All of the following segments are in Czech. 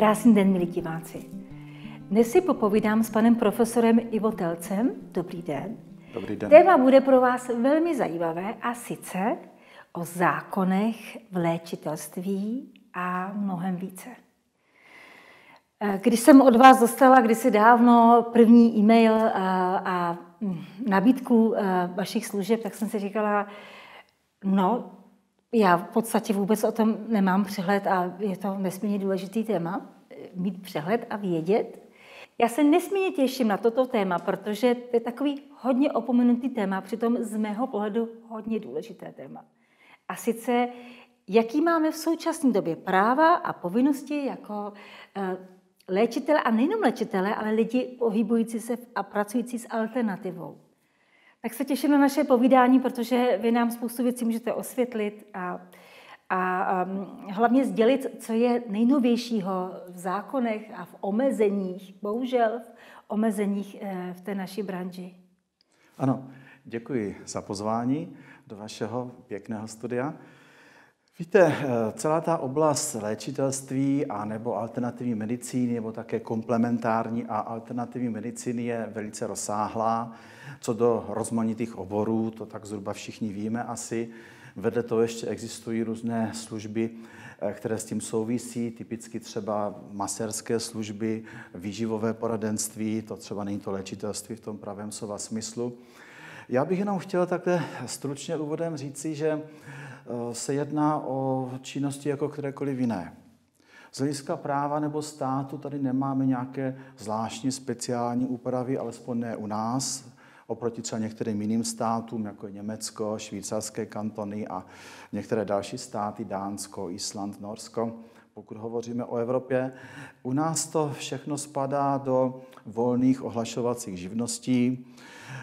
Krásný den, milí diváci. Dnes si popovídám s panem profesorem Ivo Telcem. Dobrý den. Dobrý den. Téma bude pro vás velmi zajímavé a sice o zákonech v léčitelství a mnohem více. Když jsem od vás dostala kdysi dávno první e-mail a, a nabídku vašich služeb, tak jsem si říkala, no, já v podstatě vůbec o tom nemám přehled a je to nesmírně důležitý téma, mít přehled a vědět. Já se nesmírně těším na toto téma, protože to je takový hodně opomenutý téma, přitom z mého pohledu hodně důležité téma. A sice, jaký máme v současné době práva a povinnosti jako eh, léčitele, a nejenom léčitele, ale lidi pohybující se a pracující s alternativou. Tak se těším na naše povídání, protože vy nám spoustu věcí můžete osvětlit a, a um, hlavně sdělit, co je nejnovějšího v zákonech a v omezeních, bohužel v omezeních eh, v té naší branži. Ano, děkuji za pozvání do vašeho pěkného studia. Víte, eh, celá ta oblast léčitelství a nebo alternativní medicíny, nebo také komplementární a alternativní medicíny je velice rozsáhlá. Co do rozmanitých oborů, to tak zhruba všichni víme asi. Vedle toho ještě existují různé služby, eh, které s tím souvisí, typicky třeba maserské služby, výživové poradenství, to třeba není to léčitelství v tom pravém slova smyslu. Já bych jenom chtěl takhle stručně úvodem říci, že se jedná o činnosti jako kterékoliv jiné. Z hlediska práva nebo státu tady nemáme nějaké zvláštní speciální úpravy, alespoň ne u nás, oproti třeba některým jiným státům, jako je Německo, švýcarské kantony a některé další státy, Dánsko, Island, Norsko. Pokud hovoříme o Evropě, u nás to všechno spadá do volných ohlašovacích živností,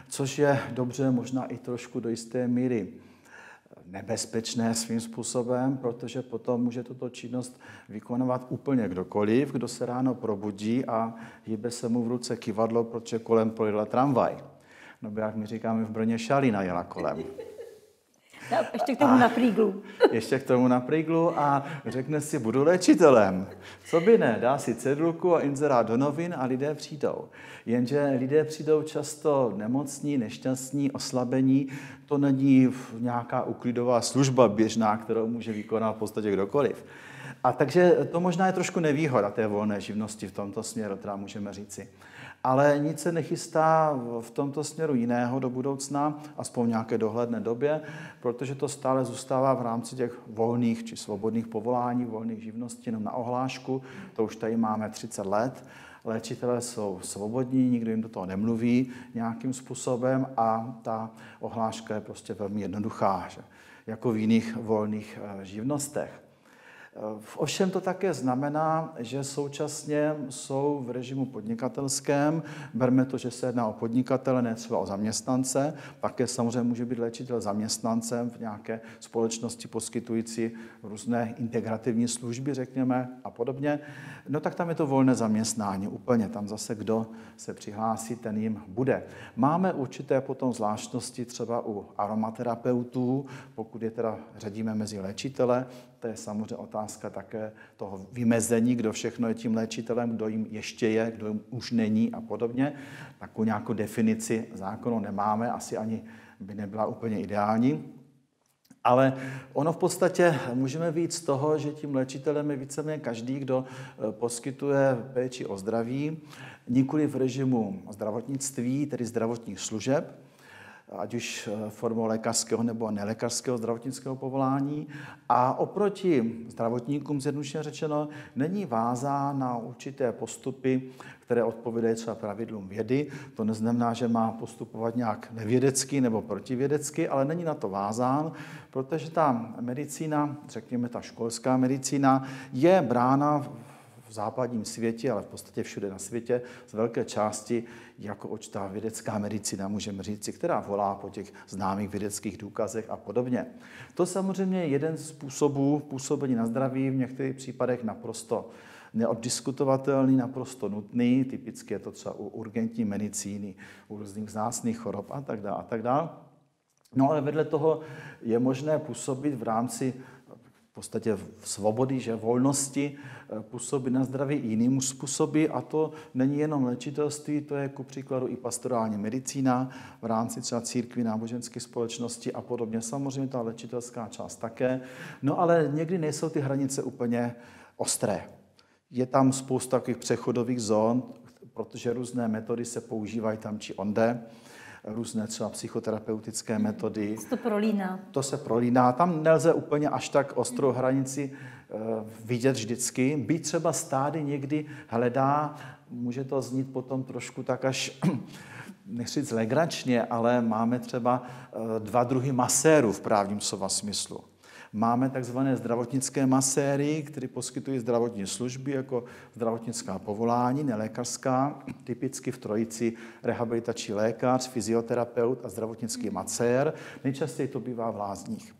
což je dobře, možná i trošku do jisté míry nebezpečné svým způsobem, protože potom může tuto činnost vykonovat úplně kdokoliv, kdo se ráno probudí a hýbe se mu v ruce kivadlo, protože kolem projela tramvaj. No, jak my říkáme v Brně, šalina jela kolem. Ještě k tomu a, na prýglu. Ještě k tomu na prýglu a řekne si, budu léčitelem. Co by ne, dá si cedulku a inzerát do novin a lidé přijdou. Jenže lidé přijdou často nemocní, nešťastní, oslabení. To není nějaká uklidová služba běžná, kterou může vykonat v podstatě kdokoliv. A takže to možná je trošku nevýhoda té volné živnosti v tomto směru, teda můžeme říci ale nic se nechystá v tomto směru jiného do budoucna, aspoň v nějaké dohledné době, protože to stále zůstává v rámci těch volných či svobodných povolání, volných živností, jenom na ohlášku. To už tady máme 30 let. Léčitelé jsou svobodní, nikdo jim do toho nemluví nějakým způsobem a ta ohláška je prostě velmi jednoduchá, že? jako v jiných volných eh, živnostech. Ovšem to také znamená, že současně jsou v režimu podnikatelském, berme to, že se jedná o podnikatele, ne třeba o zaměstnance, také samozřejmě může být léčitel zaměstnancem v nějaké společnosti poskytující různé integrativní služby, řekněme, a podobně, no tak tam je to volné zaměstnání úplně, tam zase kdo se přihlásí, ten jim bude. Máme určité potom zvláštnosti třeba u aromaterapeutů, pokud je teda řadíme mezi léčitele, to je samozřejmě otázka také toho vymezení, kdo všechno je tím léčitelem, kdo jim ještě je, kdo jim už není a podobně. Takovou nějakou definici zákonu nemáme, asi ani by nebyla úplně ideální. Ale ono v podstatě můžeme víc z toho, že tím léčitelem je víceméně každý, kdo eh, poskytuje péči o zdraví, nikoli v režimu zdravotnictví, tedy zdravotních služeb, ať už eh, formou lékařského nebo nelékařského zdravotnického povolání. A oproti zdravotníkům, zjednodušeně řečeno, není vázá na určité postupy, které odpovídají třeba pravidlům vědy. To neznamená, že má postupovat nějak nevědecky nebo protivědecky, ale není na to vázán, protože ta medicína, řekněme ta školská medicína, je brána v západním světě, ale v podstatě všude na světě, z velké části jako očtá vědecká medicína, můžeme říct, která volá po těch známých vědeckých důkazech a podobně. To samozřejmě je jeden z způsobů působení na zdraví, v některých případech naprosto neoddiskutovatelný, naprosto nutný, typicky je to třeba u urgentní medicíny, u různých zásných chorob a tak dále. A tak dále. No ale vedle toho je možné působit v rámci podstatě svobody, že volnosti eh, působí na zdraví jiným způsoby a to není jenom léčitelství, to je ku příkladu i pastorální medicína v rámci třeba církví, náboženské společnosti a podobně. Samozřejmě ta léčitelská část také. No ale někdy nejsou ty hranice úplně ostré. Je tam spousta takových přechodových zón, protože různé metody se používají tam či onde různé třeba psychoterapeutické metody. To prolíná. To se prolíná. Tam nelze úplně až tak ostrou hranici eh, vidět vždycky. Být třeba stády někdy hledá, může to znít potom trošku tak až nechci říct legračně, ale máme třeba eh, dva druhy masérů v právním slova smyslu. Máme takzvané zdravotnické maséry, které poskytují zdravotní služby jako zdravotnická povolání, nelékařská, typicky v trojici rehabilitační lékař, fyzioterapeut a zdravotnický macér. Nejčastěji to bývá v lázních.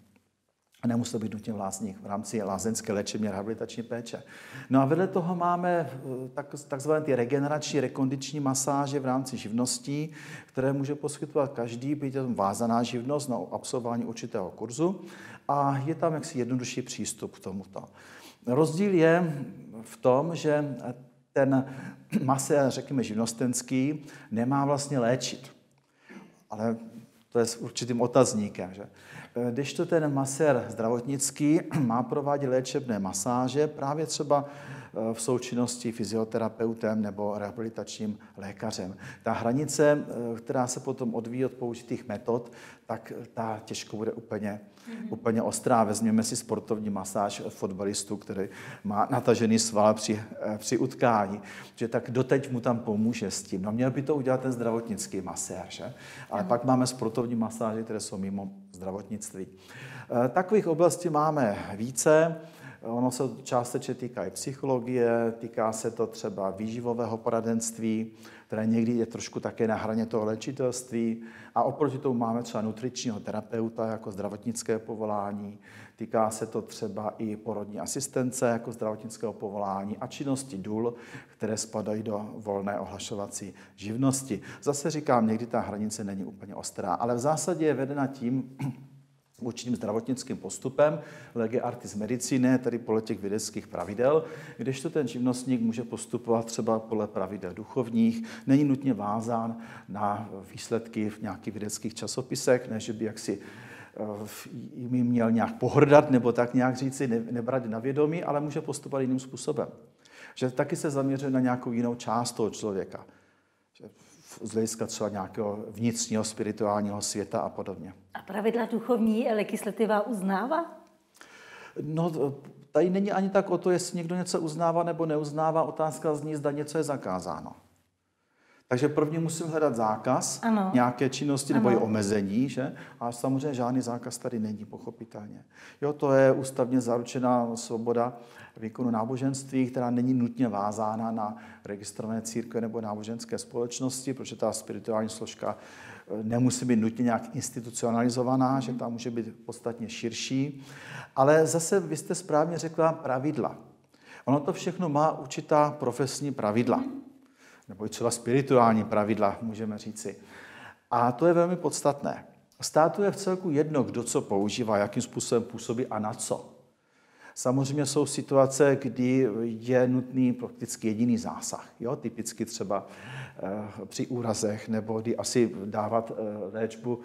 A nemusí to být nutně v lázních v rámci lázeňské léčebně rehabilitační péče. No a vedle toho máme eh, tak, takzvané ty regenerační, rekondiční masáže v rámci živností, které může poskytovat každý, být to vázaná živnost na absolvování určitého kurzu a je tam jaksi jednodušší přístup k tomuto. Rozdíl je v tom, že ten masér, řekněme, živnostenský, nemá vlastně léčit. Ale to je s určitým otazníkem. Že? Když to ten masér zdravotnický má provádět léčebné masáže, právě třeba v součinnosti fyzioterapeutem nebo rehabilitačním lékařem. Ta hranice, eh, která se potom odvíjí od použitých metod, tak ta těžko bude úplně, mm-hmm. úplně ostrá. Vezměme si sportovní masáž fotbalistu, který má natažený sval při, eh, při utkání, že tak doteď mu tam pomůže s tím. No měl by to udělat ten zdravotnický masér, že? Ale mm-hmm. pak máme sportovní masáže, které jsou mimo zdravotnictví. Takových oblastí máme více. Ono se částečně týká i psychologie, týká se to třeba výživového poradenství, které někdy je trošku také na hraně toho léčitelství. A oproti tomu máme třeba nutričního terapeuta jako zdravotnické povolání. Týká se to třeba i porodní asistence jako zdravotnického povolání a činnosti DUL, které spadají do volné ohlašovací živnosti. Zase říkám, někdy ta hranice není úplně ostrá, ale v zásadě je vedena tím, určitým zdravotnickým postupem, lege artis medicine, tedy podle těch vědeckých pravidel, kdežto ten živnostník může postupovat třeba podle pravidel duchovních, není nutně vázán na výsledky v nějakých vědeckých časopisech, než by jaksi eh, jim měl nějak pohrdat nebo tak nějak říci, nebrat na vědomí, ale může postupovat jiným způsobem. Že taky se zaměřuje na nějakou jinou část toho člověka z hlediska třeba nějakého vnitřního spirituálního světa a podobně. A pravidla duchovní legislativa uznává? No, tady není ani tak o to, jestli někdo něco uznává nebo neuznává. Otázka zní, zda něco je zakázáno. Takže prvně musím hledat zákaz ano. nějaké činnosti ano. nebo i omezení, že? A samozřejmě žádný zákaz tady není, pochopitelně. Jo, to je ústavně zaručená svoboda výkonu náboženství, která není nutně vázána na registrované církve nebo náboženské společnosti, protože ta spirituální složka eh, nemusí být nutně nějak institucionalizovaná, mm. že ta může být podstatně širší. Ale zase vy jste správně řekla pravidla. Ono to všechno má určitá profesní pravidla. Mm nebo i třeba spirituální pravidla, můžeme říci. A to je velmi podstatné. Státu je v celku jedno, kdo co používá, jakým způsobem působí a na co. Samozřejmě jsou situace, kdy je nutný prakticky jediný zásah. Jo? Typicky třeba při úrazech, nebo kdy asi dávat e, léčbu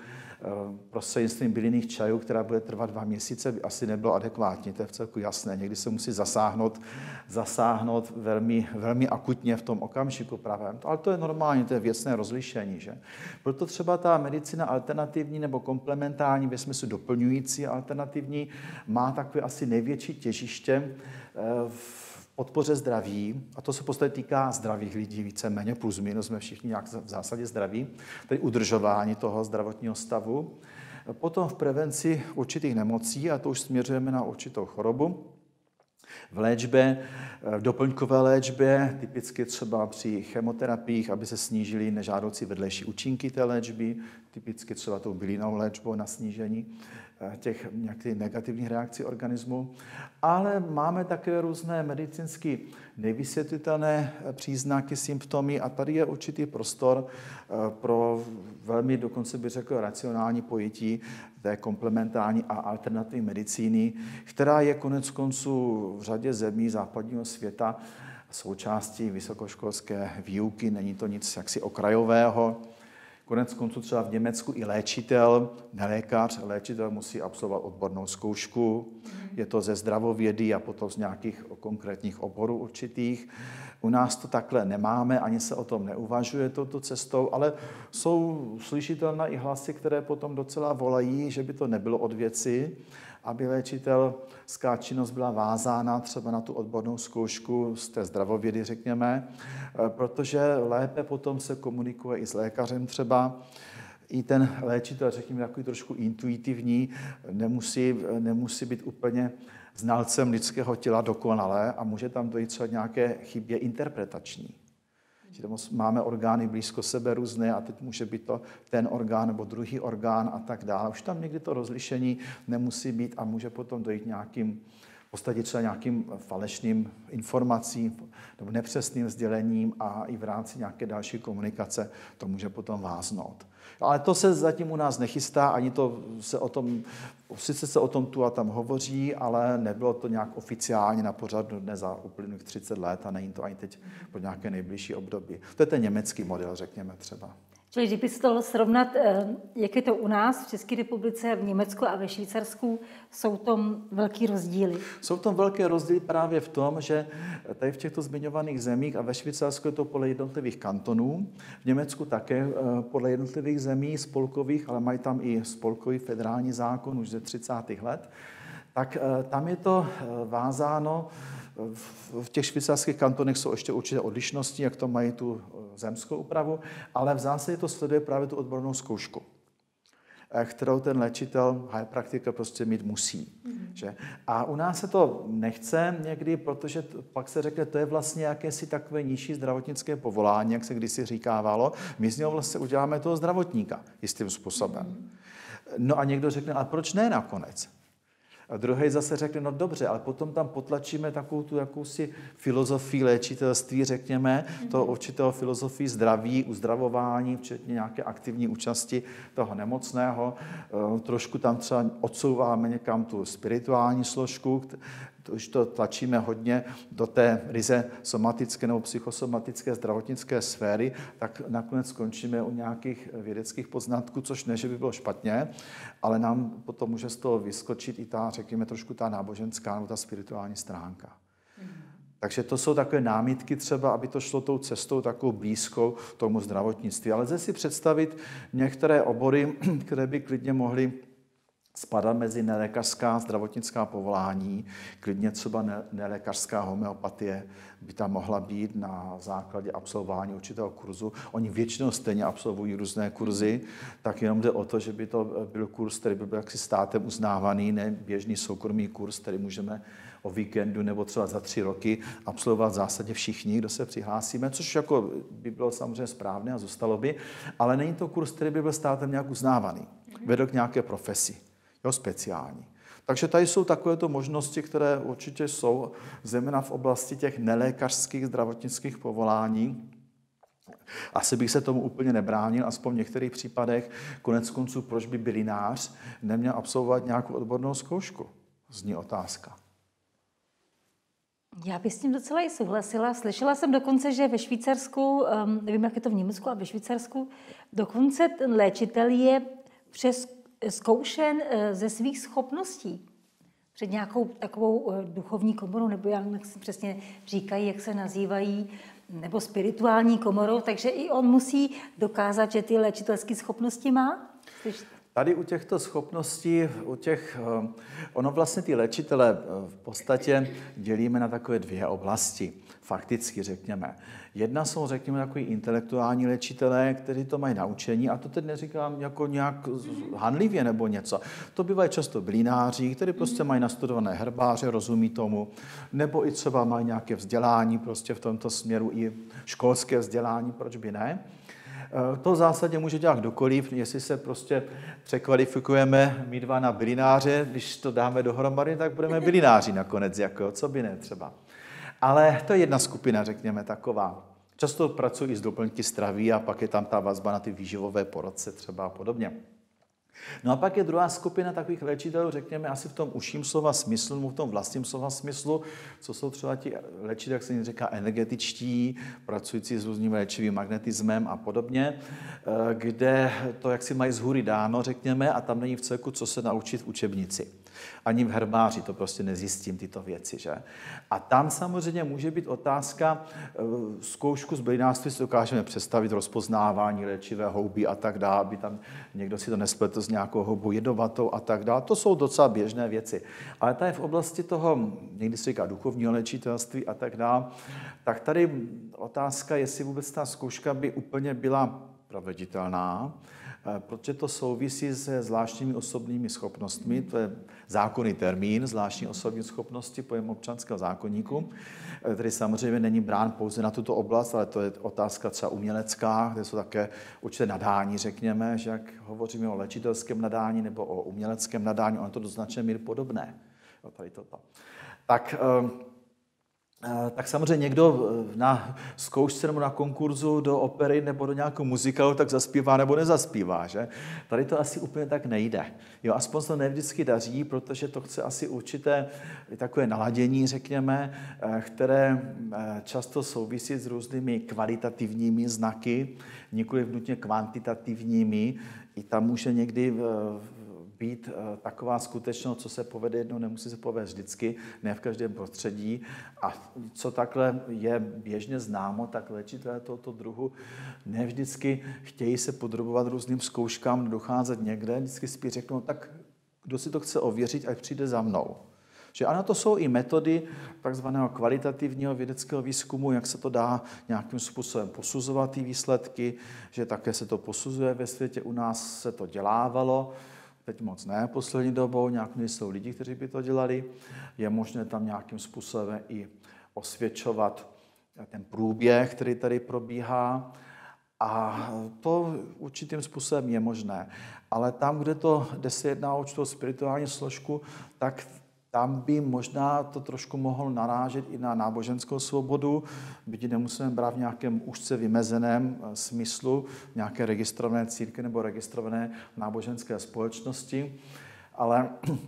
Eh, prostřednictvím bylinných čajů, která bude trvat dva měsíce, by asi nebylo adekvátní, to je v celku jasné. Někdy se musí zasáhnout, zasáhnout velmi, velmi akutně v tom okamžiku pravém. Ale to je normální, to je věcné rozlišení. Že? Proto třeba ta medicina alternativní nebo komplementární, ve smyslu doplňující alternativní, má takové asi největší těžiště eh, v podpoře zdraví, a to se podstatě týká zdravých lidí víceméně, plus minus jsme všichni nějak v zásadě zdraví, tedy udržování toho zdravotního stavu. Potom v prevenci určitých nemocí, a to už směřujeme na určitou chorobu. V léčbě, v doplňkové léčbě, typicky třeba při chemoterapiích, aby se snížily nežádoucí vedlejší účinky té léčby, typicky třeba tou bylinou léčbou na snížení eh, těch nějakých negativních reakcí organismu, ale máme také různé medicínsky nevysvětlitelné příznaky, symptomy a tady je určitý prostor pro velmi dokonce bych řekl racionální pojetí té komplementární a alternativní medicíny, která je konec konců v řadě zemí západního světa součástí vysokoškolské výuky, není to nic jaksi okrajového. Konec konců třeba v Německu i léčitel, nelékař, léčitel musí absolvovat odbornou zkoušku. Je to ze zdravovědy a potom z nějakých konkrétních oborů určitých. U nás to takhle nemáme, ani se o tom neuvažuje touto cestou, ale jsou slyšitelné i hlasy, které potom docela volají, že by to nebylo od věci, aby léčitelská činnost byla vázána třeba na tu odbornou zkoušku z té zdravovědy, řekněme, eh, protože lépe potom se komunikuje i s lékařem třeba, i ten léčitel, řekněme, takový trošku intuitivní, nemusí, nemusí být úplně znalcem lidského těla dokonale a může tam dojít třeba nějaké chybě interpretační. Že máme orgány blízko sebe různé a teď může být to ten orgán nebo druhý orgán a tak dále. Už tam někdy to rozlišení nemusí být a může potom dojít nějakým v podstatě třeba nějakým falešným informacím nebo nepřesným sdělením a i v rámci nějaké další komunikace to může potom váznout. Ale to se zatím u nás nechystá, ani to se o tom, sice se o tom tu a tam hovoří, ale nebylo to nějak oficiálně na pořadu dne za uplynulých 30 let a není to ani teď pro nějaké nejbližší období. To je ten německý model, řekněme třeba. Čili kdyby se to srovnat, eh, jak je to u nás v České republice, v Německu a ve Švýcarsku, jsou tam velký rozdíly? Jsou tam velké rozdíly právě v tom, že tady v těchto zmiňovaných zemích a ve Švýcarsku je to podle jednotlivých kantonů, v Německu také eh, podle jednotlivých zemí spolkových, ale mají tam i spolkový federální zákon už ze 30. let, tak eh, tam je to vázáno v těch švýcarských kantonech jsou ještě určité odlišnosti, jak to mají tu eh, zemskou úpravu, ale v zásadě to sleduje právě tu odbornou zkoušku eh, kterou ten léčitel, praktika prostě mít musí. Mm. Že? A u nás se to nechce někdy, protože pak se řekne, to je vlastně jakési takové nižší zdravotnické povolání, jak se kdysi říkávalo. My z něho vlastně uděláme toho zdravotníka jistým způsobem. Mm. No a někdo řekne, a proč ne nakonec? A druhý zase řekne, no dobře, ale potom tam potlačíme takovou tu jakousi filozofii léčitelství, řekněme, mm-hmm. toho určitého filozofii zdraví, uzdravování, včetně nějaké aktivní účasti toho nemocného. Eh, trošku tam třeba odsouváme někam tu spirituální složku, už to tlačíme hodně do té ryze somatické nebo psychosomatické zdravotnické sféry, tak nakonec skončíme u nějakých vědeckých poznatků, což ne, že by bylo špatně, ale nám potom může z toho vyskočit i ta, řekněme, trošku ta náboženská nebo ta spirituální stránka. Takže to jsou takové námitky třeba, aby to šlo tou cestou takovou blízkou tomu zdravotnictví. Ale lze si představit některé obory, které by klidně mohly spadat mezi nelékařská zdravotnická povolání, klidně třeba nelékařská homeopatie by tam mohla být na základě absolvování určitého kurzu. Oni většinou stejně absolvují různé kurzy, tak jenom jde o to, že by to byl kurz, který by byl jaksi státem uznávaný, ne běžný soukromý kurz, který můžeme o víkendu nebo třeba za tři roky absolvovat v zásadě všichni, kdo se přihlásíme, což jako by bylo samozřejmě správné a zůstalo by, ale není to kurz, který by byl státem nějak uznávaný, vedl k nějaké profesi jo, speciální. Takže tady jsou takovéto možnosti, které určitě jsou, zejména v oblasti těch nelékařských zdravotnických povolání. Asi bych se tomu úplně nebránil, aspoň v některých případech. Konec konců, proč by bylinář neměl absolvovat nějakou odbornou zkoušku? Zní otázka. Já bych s tím docela i souhlasila. Slyšela jsem dokonce, že ve Švýcarsku, um, nevím, jak je to v Německu a ve Švýcarsku, dokonce ten léčitel je přes zkoušen eh, ze svých schopností před nějakou takovou eh, duchovní komorou, nebo jak se přesně říkají, jak se nazývají, nebo spirituální komorou, takže i on musí dokázat, že ty léčitelské schopnosti má. Tady u těchto schopností, u těch, eh, ono vlastně ty léčitele v podstatě dělíme na takové dvě oblasti, fakticky řekněme. Jedna jsou, řekněme, takový intelektuální léčitelé, kteří to mají naučení, a to teď neříkám jako nějak hanlivě nebo něco. To bývají často blínáři, kteří prostě mají nastudované herbáře, rozumí tomu, nebo i třeba mají nějaké vzdělání prostě v tomto směru, i školské vzdělání, proč by ne. To v zásadě může dělat kdokoliv, jestli se prostě překvalifikujeme my dva na bylináře, když to dáme dohromady, tak budeme bylináři nakonec, jako, co by ne třeba. Ale to je jedna skupina, řekněme, taková. Často pracuji i s doplňky straví a pak je tam ta vazba na ty výživové poradce třeba a podobně. No a pak je druhá skupina takových léčitelů, řekněme, asi v tom užším slova smyslu, v tom vlastním slova smyslu, co jsou třeba ti léčitelé, jak se jim říká, energetičtí, pracující s různým léčivým magnetismem a podobně, eh, kde to jak si mají z hůry dáno, řekněme, a tam není v celku, co se naučit v učebnici. Ani v herbáři to prostě nezjistím, tyto věci. Že? A tam samozřejmě může být otázka, eh, zkoušku z bylinářství si dokážeme představit, rozpoznávání léčivé houby a tak dále, aby tam někdo si to nespletl s nějakou houbou jedovatou a tak dále. To jsou docela běžné věci. Ale tady v oblasti toho, někdy se říká duchovního léčitelství a tak dále, tak tady otázka, jestli vůbec ta zkouška by úplně byla proveditelná, Eh, protože to souvisí se zvláštními osobními schopnostmi, to je zákonný termín, zvláštní osobní schopnosti pojem občanského zákonníku, eh, který samozřejmě není brán pouze na tuto oblast, ale to je otázka třeba umělecká, kde jsou také určité nadání, řekněme, že jak hovoříme o léčitelském nadání nebo o uměleckém nadání, ono to do značné míry podobné. Tady toto. Tak eh, Eh, tak samozřejmě někdo eh, na zkoušce nebo na konkurzu do opery nebo do nějakého muzikálu tak zaspívá nebo nezaspívá. Že? Tady to asi úplně tak nejde. Jo, aspoň to nevždycky daří, protože to chce asi určité takové naladění, řekněme, eh, které často souvisí s různými kvalitativními znaky, nikoli nutně kvantitativními. I tam může někdy být eh, taková skutečnost, co se povede jednou, nemusí se povést vždycky, ne v každém prostředí. A co takhle je běžně známo, tak léčitelé tohoto druhu ne vždycky chtějí se podrobovat různým zkouškám, docházet někde, vždycky spíš řeknou, tak kdo si to chce ověřit, ať přijde za mnou. Že ano, to jsou i metody takzvaného kvalitativního vědeckého výzkumu, jak se to dá nějakým způsobem posuzovat, ty výsledky, že také se to posuzuje ve světě, u nás se to dělávalo, Teď moc ne poslední dobou, nějak nejsou lidi, kteří by to dělali. Je možné tam nějakým způsobem i osvědčovat ten průběh, který tady probíhá. A to určitým způsobem je možné. Ale tam, kde to, kde se jedná o určitou spirituální složku, tak tam by možná to trošku mohl narážet i na náboženskou svobodu, byť nemusíme brát v nějakém úzce vymezeném eh, smyslu, nějaké registrované círky nebo registrované náboženské společnosti, ale eh,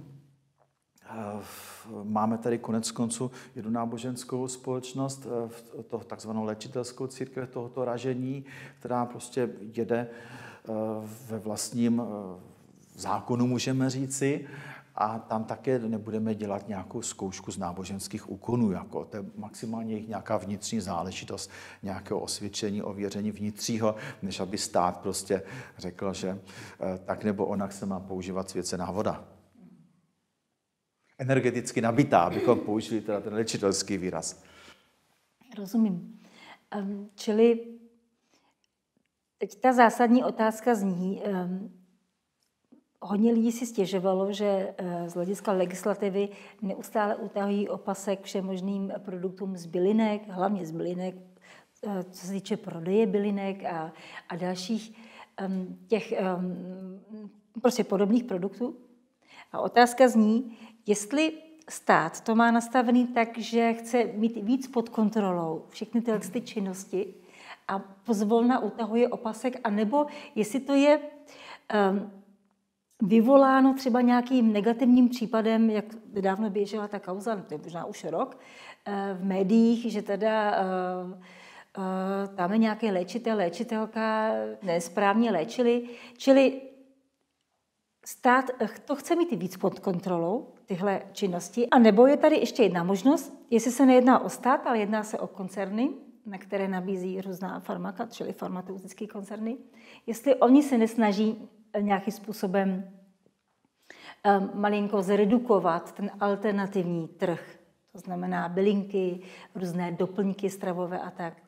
máme tady konec konců jednu náboženskou společnost, eh, to takzvanou léčitelskou církev tohoto ražení, která prostě jede ve vlastním zákonu, můžeme říci, a tam také nebudeme dělat nějakou zkoušku z náboženských úkonů. Jako. To je maximálně jejich nějaká vnitřní záležitost, nějakého osvědčení, ověření vnitřního, než aby stát prostě řekl, že eh, tak nebo onak se má používat svěcená voda. Energeticky nabitá, abychom použili teda ten léčitelský výraz. Rozumím. Um, čili teď ta zásadní otázka zní, Hodně lidí si stěžovalo, že eh, z hlediska legislativy neustále utahují opasek všem možným produktům z bylinek, hlavně z bylinek, eh, co se týče prodeje bylinek a, a dalších těch prostě podobných produktů. A otázka zní, jestli stát to má nastavený tak, že chce mít víc pod kontrolou všechny tyhle ty činnosti a pozvolna utahuje opasek, anebo jestli to je um, vyvoláno třeba nějakým negativním případem, jak dávno běžela ta kauza, to je možná už rok, eh, v médiích, že teda eh, eh, tam je nějaký léčitel, léčitelka nesprávně léčili. Čili stát to chce mít víc pod kontrolou, tyhle činnosti. A nebo je tady ještě jedna možnost, jestli se nejedná o stát, ale jedná se o koncerny, na které nabízí různá farmaka, čili farmaceutické koncerny, jestli oni se nesnaží nějakým způsobem um, malinko zredukovat ten alternativní trh. To znamená bylinky, různé doplňky stravové a tak.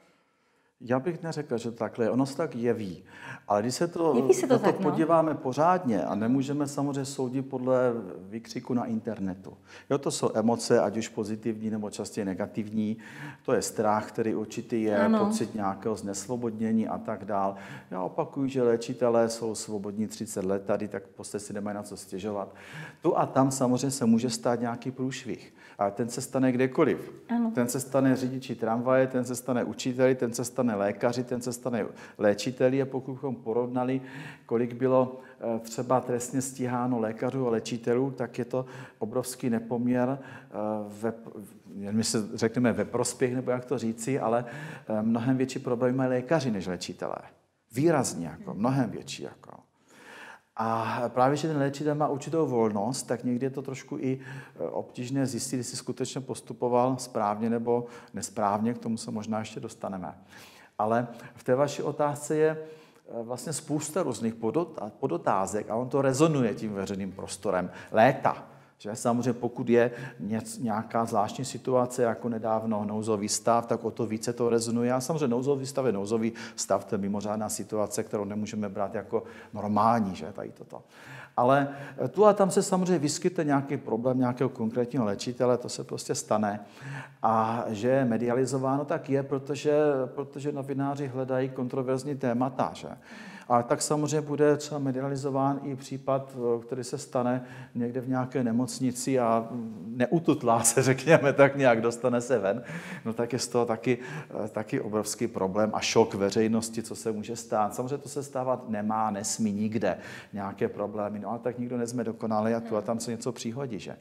Já bych neřekl, že takhle. Ono se tak jeví. Ale když se to, Jeví se to tak, no. podíváme pořádně a nemůžeme samozřejmě soudit podle výkřiku na internetu. Jo, to jsou emoce, ať už pozitivní nebo častěji negativní. To je strach, který určitý je, Ano. pocit nějakého znesvobodnění a tak dál. Já opakuju, že léčitelé jsou svobodní 30 let tady, tak prostě si nemají na co stěžovat. Tu a tam samozřejmě se může stát nějaký průšvih. A ten se stane kdekoliv. Ano. Ten se stane řidiči tramvaje, ten se stane učiteli, ten se stane lékaři, ten se stane léčiteli. A pokud bychom porovnali, kolik bylo eh, třeba trestně stíháno lékařů a léčitelů, tak je to obrovský nepoměr, eh, ve, my se řekneme ve prospěch, nebo jak to říci, ale eh, mnohem větší problém mají lékaři než léčitelé. Výrazně, jako, mnohem větší. Jako. A právě, že ten léčitel má určitou volnost, tak někdy je to trošku i e, obtížné zjistit, jestli skutečně postupoval správně nebo nesprávně, k tomu se možná ještě dostaneme. Ale v té vaší otázce je e, vlastně spousta různých podot- podotázek a on to rezonuje tím veřejným prostorem léta. Že samozřejmě pokud je nějaká zvláštní situace, jako nedávno nouzový stav, tak o to více to rezonuje. A samozřejmě nouzový stav je nouzový stav, to je mimořádná situace, kterou nemůžeme brát jako normální, že tady toto. Ale tu a tam se samozřejmě vyskytne nějaký problém nějakého konkrétního léčitele, to se prostě stane. A že je medializováno, tak je, protože, protože novináři hledají kontroverzní témata. Že? A tak samozřejmě bude třeba medializován i případ, který se stane někde v nějaké nemocnici a neututlá se, řekněme, tak nějak dostane se ven. No tak je z toho taky, taky obrovský problém a šok veřejnosti, co se může stát. Samozřejmě to se stávat nemá, nesmí nikde nějaké problémy, no ale tak nikdo nezme dokonalý a tu a tam se něco přihodí, že?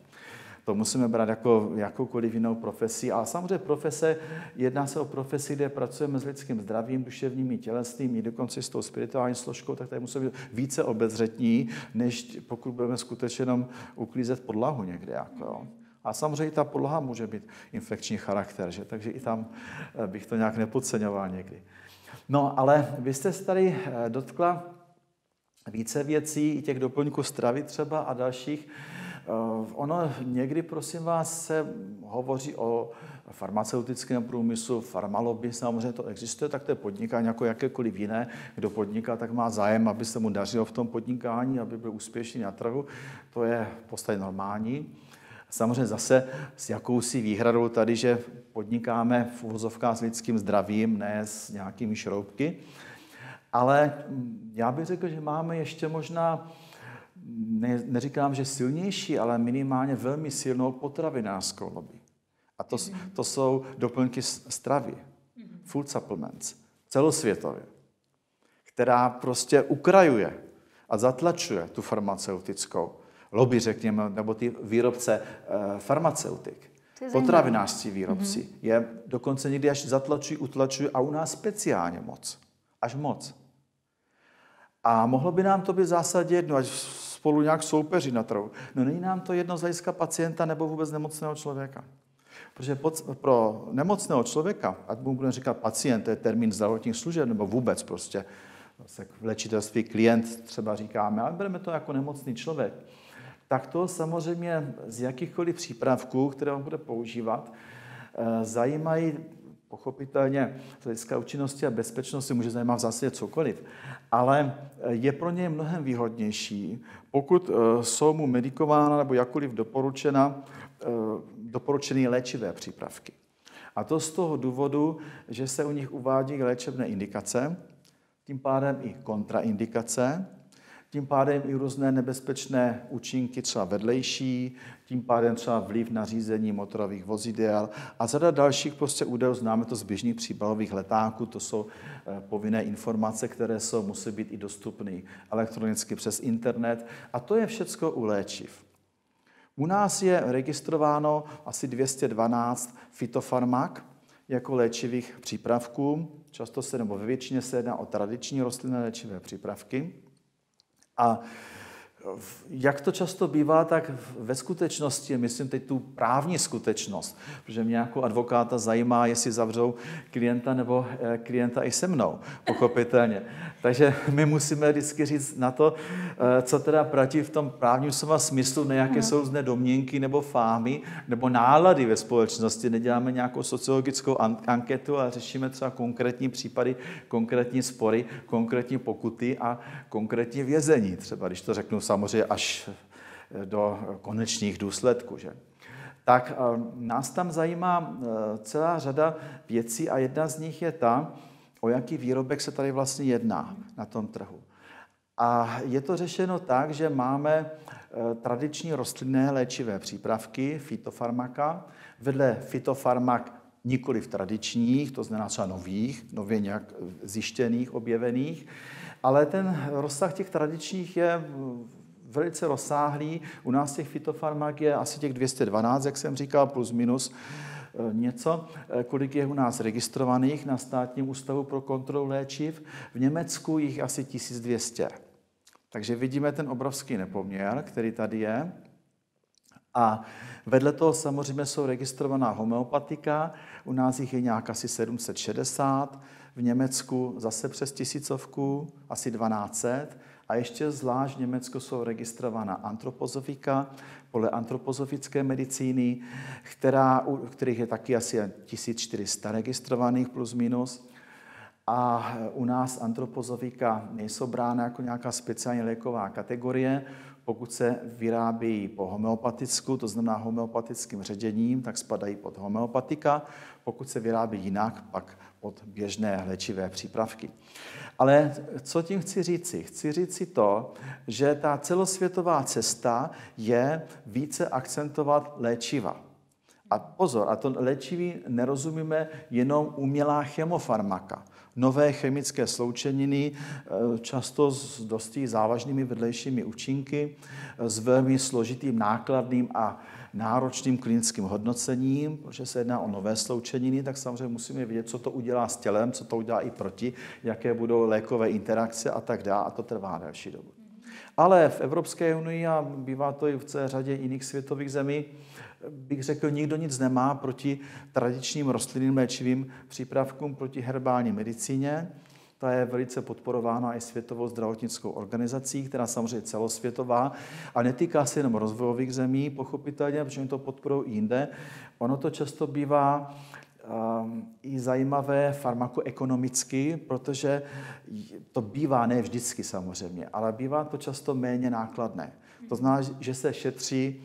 To musíme brát jako jakoukoliv jinou profesi. A samozřejmě profese, jedná se o profesi, kde pracujeme s lidským zdravím, duševním i tělesným, i dokonce s tou spirituální složkou, tak tady musíme být více obezřetní, než pokud budeme skutečně jenom uklízet podlahu někde. Jako, jo. A samozřejmě ta podlaha může být infekční charakter, že? takže i tam eh, bych to nějak nepodceňoval někdy. No, ale vy jste se tady eh, dotkla více věcí, i těch doplňků stravy třeba a dalších. Eh, ono někdy, prosím vás, se hovoří o farmaceutickém průmyslu, farmalobby, samozřejmě to existuje, tak to je podnikání jako jakékoliv jiné. Kdo podniká, tak má zájem, aby se mu dařilo v tom podnikání, aby byl úspěšný na trhu. To je v podstatě normální. Samozřejmě zase s jakousi výhradou tady, že podnikáme v uvozovkách s lidským zdravím, ne s nějakými šroubky. Ale já bych řekl, že máme ještě možná ne, neříkám, že silnější, ale minimálně velmi silnou potravinářskou lobby. A to, to jsou doplňky stravy, food supplements, celosvětově, která prostě ukrajuje a zatlačuje tu farmaceutickou lobby, řekněme, nebo ty výrobce eh, farmaceutik. Potravinářství výrobci mm-hmm. je dokonce někdy až zatlačují, utlačují a u nás speciálně moc. Až moc. A mohlo by nám to být v zásadě jedno, ať spolu nějak soupeří na trhu. No není nám to jedno z hlediska pacienta nebo vůbec nemocného člověka. Protože pro nemocného člověka, ať mu budeme říkat pacient, to je termín zdravotních služeb, nebo vůbec prostě, v léčitelství klient třeba říkáme, ale bereme to jako nemocný člověk, tak to samozřejmě z jakýchkoliv přípravků, které on bude používat, eh, zajímají pochopitelně z hlediska účinnosti a bezpečnosti může zajímat v zásadě cokoliv, ale je pro ně mnohem výhodnější, pokud eh, jsou mu medikována nebo jakkoliv doporučena, eh, doporučené léčivé přípravky. A to z toho důvodu, že se u nich uvádí léčebné indikace, tím pádem i kontraindikace, tím pádem i různé nebezpečné účinky, třeba vedlejší, tím pádem třeba vliv na řízení motorových vozidel a řada dalších prostě údajů, známe to z běžných příbalových letáků, to jsou eh, povinné informace, které jsou, musí být i dostupné elektronicky přes internet a to je všecko u léčiv. U nás je registrováno asi 212 fitofarmak jako léčivých přípravků. Často se, nebo ve většině se jedná o tradiční rostlinné léčivé přípravky. A jak to často bývá, tak ve skutečnosti, myslím teď tu právní skutečnost, protože mě jako advokáta zajímá, jestli zavřou klienta nebo eh, klienta i se mnou, pochopitelně. Takže my musíme vždycky říct na to, eh, co teda platí v tom právním slova smyslu, nejaké jsou zde domněnky nebo fámy nebo nálady ve společnosti. Neděláme nějakou sociologickou anketu a řešíme třeba konkrétní případy, konkrétní spory, konkrétní pokuty a konkrétní vězení. Třeba když to řeknu samozřejmě až do konečných důsledků. Že? Tak eh, nás tam zajímá eh, celá řada věcí a jedna z nich je ta, o jaký výrobek se tady vlastně jedná na tom trhu. A je to řešeno tak, že máme eh, tradiční rostlinné léčivé přípravky, fitofarmaka, vedle fitofarmak nikoli v tradičních, to znamená třeba nových, nově nějak zjištěných, objevených, ale ten rozsah těch tradičních je velice rozsáhlý. U nás těch fitofarmak je asi těch 212, jak jsem říkal, plus minus eh, něco, eh, kolik je u nás registrovaných na státním ústavu pro kontrolu léčiv. V Německu jich asi 1200. Takže vidíme ten obrovský nepoměr, který tady je. A vedle toho samozřejmě jsou registrovaná homeopatika, u nás jich je nějak asi 760, v Německu zase přes tisícovku, asi 1200, a ještě zvlášť v Německu jsou registrovaná antropozofika, podle antropozofické medicíny, která, u kterých je taky asi 1400 registrovaných plus minus. A u nás antropozofika nejsou brána jako nějaká speciální léková kategorie. Pokud se vyrábí po homeopaticku, to znamená homeopatickým ředěním, tak spadají pod homeopatika. Pokud se vyrábí jinak, pak pod běžné léčivé přípravky. Ale co tím chci říci? Chci říci to, že ta celosvětová cesta je více akcentovat léčiva. A pozor, a to léčivý nerozumíme jenom umělá chemofarmaka. Nové chemické sloučeniny, eh, často s dosti závažnými vedlejšími účinky, eh, s velmi složitým nákladným a náročným klinickým hodnocením, protože se jedná o nové sloučeniny, tak samozřejmě musíme vědět, co to udělá s tělem, co to udělá i proti, jaké budou lékové interakce a tak dále, a to trvá delší dobu. Ale v Evropské unii a bývá to i v celé řadě jiných světových zemí, bych řekl, nikdo nic nemá proti tradičním rostlinným léčivým přípravkům, proti herbální medicíně. Ta je velice podporována i Světovou zdravotnickou organizací, která samozřejmě je celosvětová a netýká se jenom rozvojových zemí, pochopitelně, protože oni to podporují jinde. Ono to často bývá um, i zajímavé farmakoekonomicky, protože to bývá ne vždycky samozřejmě, ale bývá to často méně nákladné. To znamená, že se šetří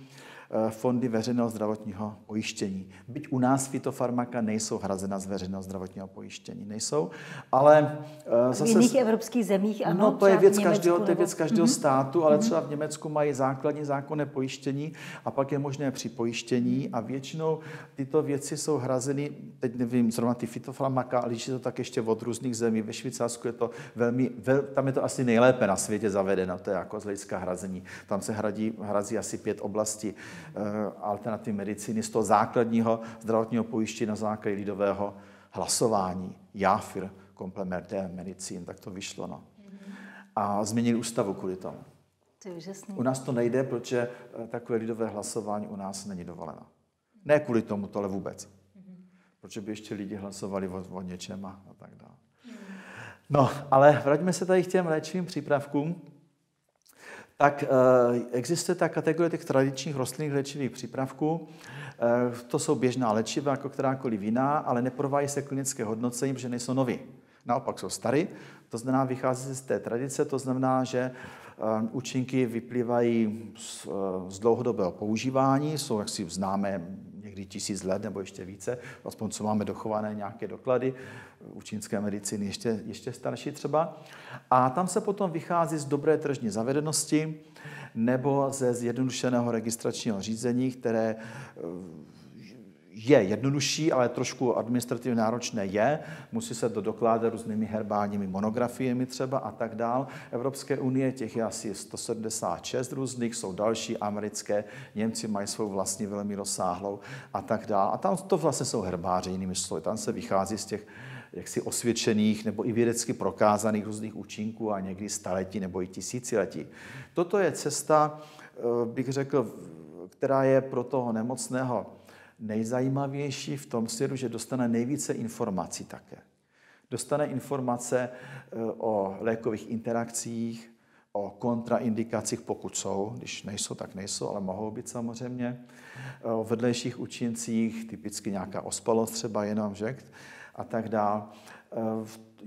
fondy veřejného zdravotního pojištění. Byť u nás fitofarmaka nejsou hrazena z veřejného zdravotního pojištění, nejsou, ale eh, zase... V jiných evropských zemích ano. No to je věc každého, to je věc každého mm-hmm. státu, ale mm-hmm. třeba v Německu mají základní zákonné pojištění a pak je možné při pojištění a většinou tyto věci jsou hrazeny, teď nevím, zrovna ty fitofarmaka, ale je to tak ještě od různých zemí. Ve Švýcarsku je to velmi, vel, tam je to asi nejlépe na světě zavedeno, to je jako z hlediska hrazení. Tam se hradí, hrazí asi pět oblastí Eh, alternativní medicíny z toho základního zdravotního pojištění na základě lidového hlasování. JAFIR, komplementé medicín, tak to vyšlo. No. A změnili ústavu kvůli tomu. To je úžasný. U nás to nejde, protože eh, takové lidové hlasování u nás není dovoleno. Ne kvůli tomu, ale vůbec. Protože by ještě lidi hlasovali o, o něčem a, a tak dále. No, ale vraťme se tady k těm léčivým přípravkům tak eh, existuje ta kategorie těch tradičních rostlinných léčivých přípravků. Eh, to jsou běžná léčiva, jako kterákoliv jiná, ale neprovájí se klinické hodnocení, protože nejsou nový. Naopak jsou starý, to znamená, vychází z té tradice, to znamená, že eh, účinky vyplývají z, z dlouhodobého používání, jsou jaksi známé někdy tisíc let nebo ještě více, aspoň co máme dochované nějaké doklady, u čínské medicíny ještě, ještě starší třeba. A tam se potom vychází z dobré tržní zavedenosti nebo ze zjednodušeného registračního řízení, které je jednodušší, ale trošku administrativně náročné je. Musí se to dokládat různými herbálními monografiemi třeba a tak dál. Evropské unie těch je asi 176 různých, jsou další americké, Němci mají svou vlastní velmi rozsáhlou a tak dál. A tam to vlastně jsou herbáři, jinými slovy. Tam se vychází z těch jaksi osvědčených nebo i vědecky prokázaných různých účinků a někdy staletí nebo i tisíciletí. Toto je cesta, eh, bych řekl, která je pro toho nemocného nejzajímavější v tom směru, že dostane nejvíce informací také. Dostane informace eh, o lékových interakcích, o kontraindikacích, pokud jsou, když nejsou, tak nejsou, ale mohou být samozřejmě, o vedlejších účincích, typicky nějaká ospalost třeba jenom, že? a tak dále.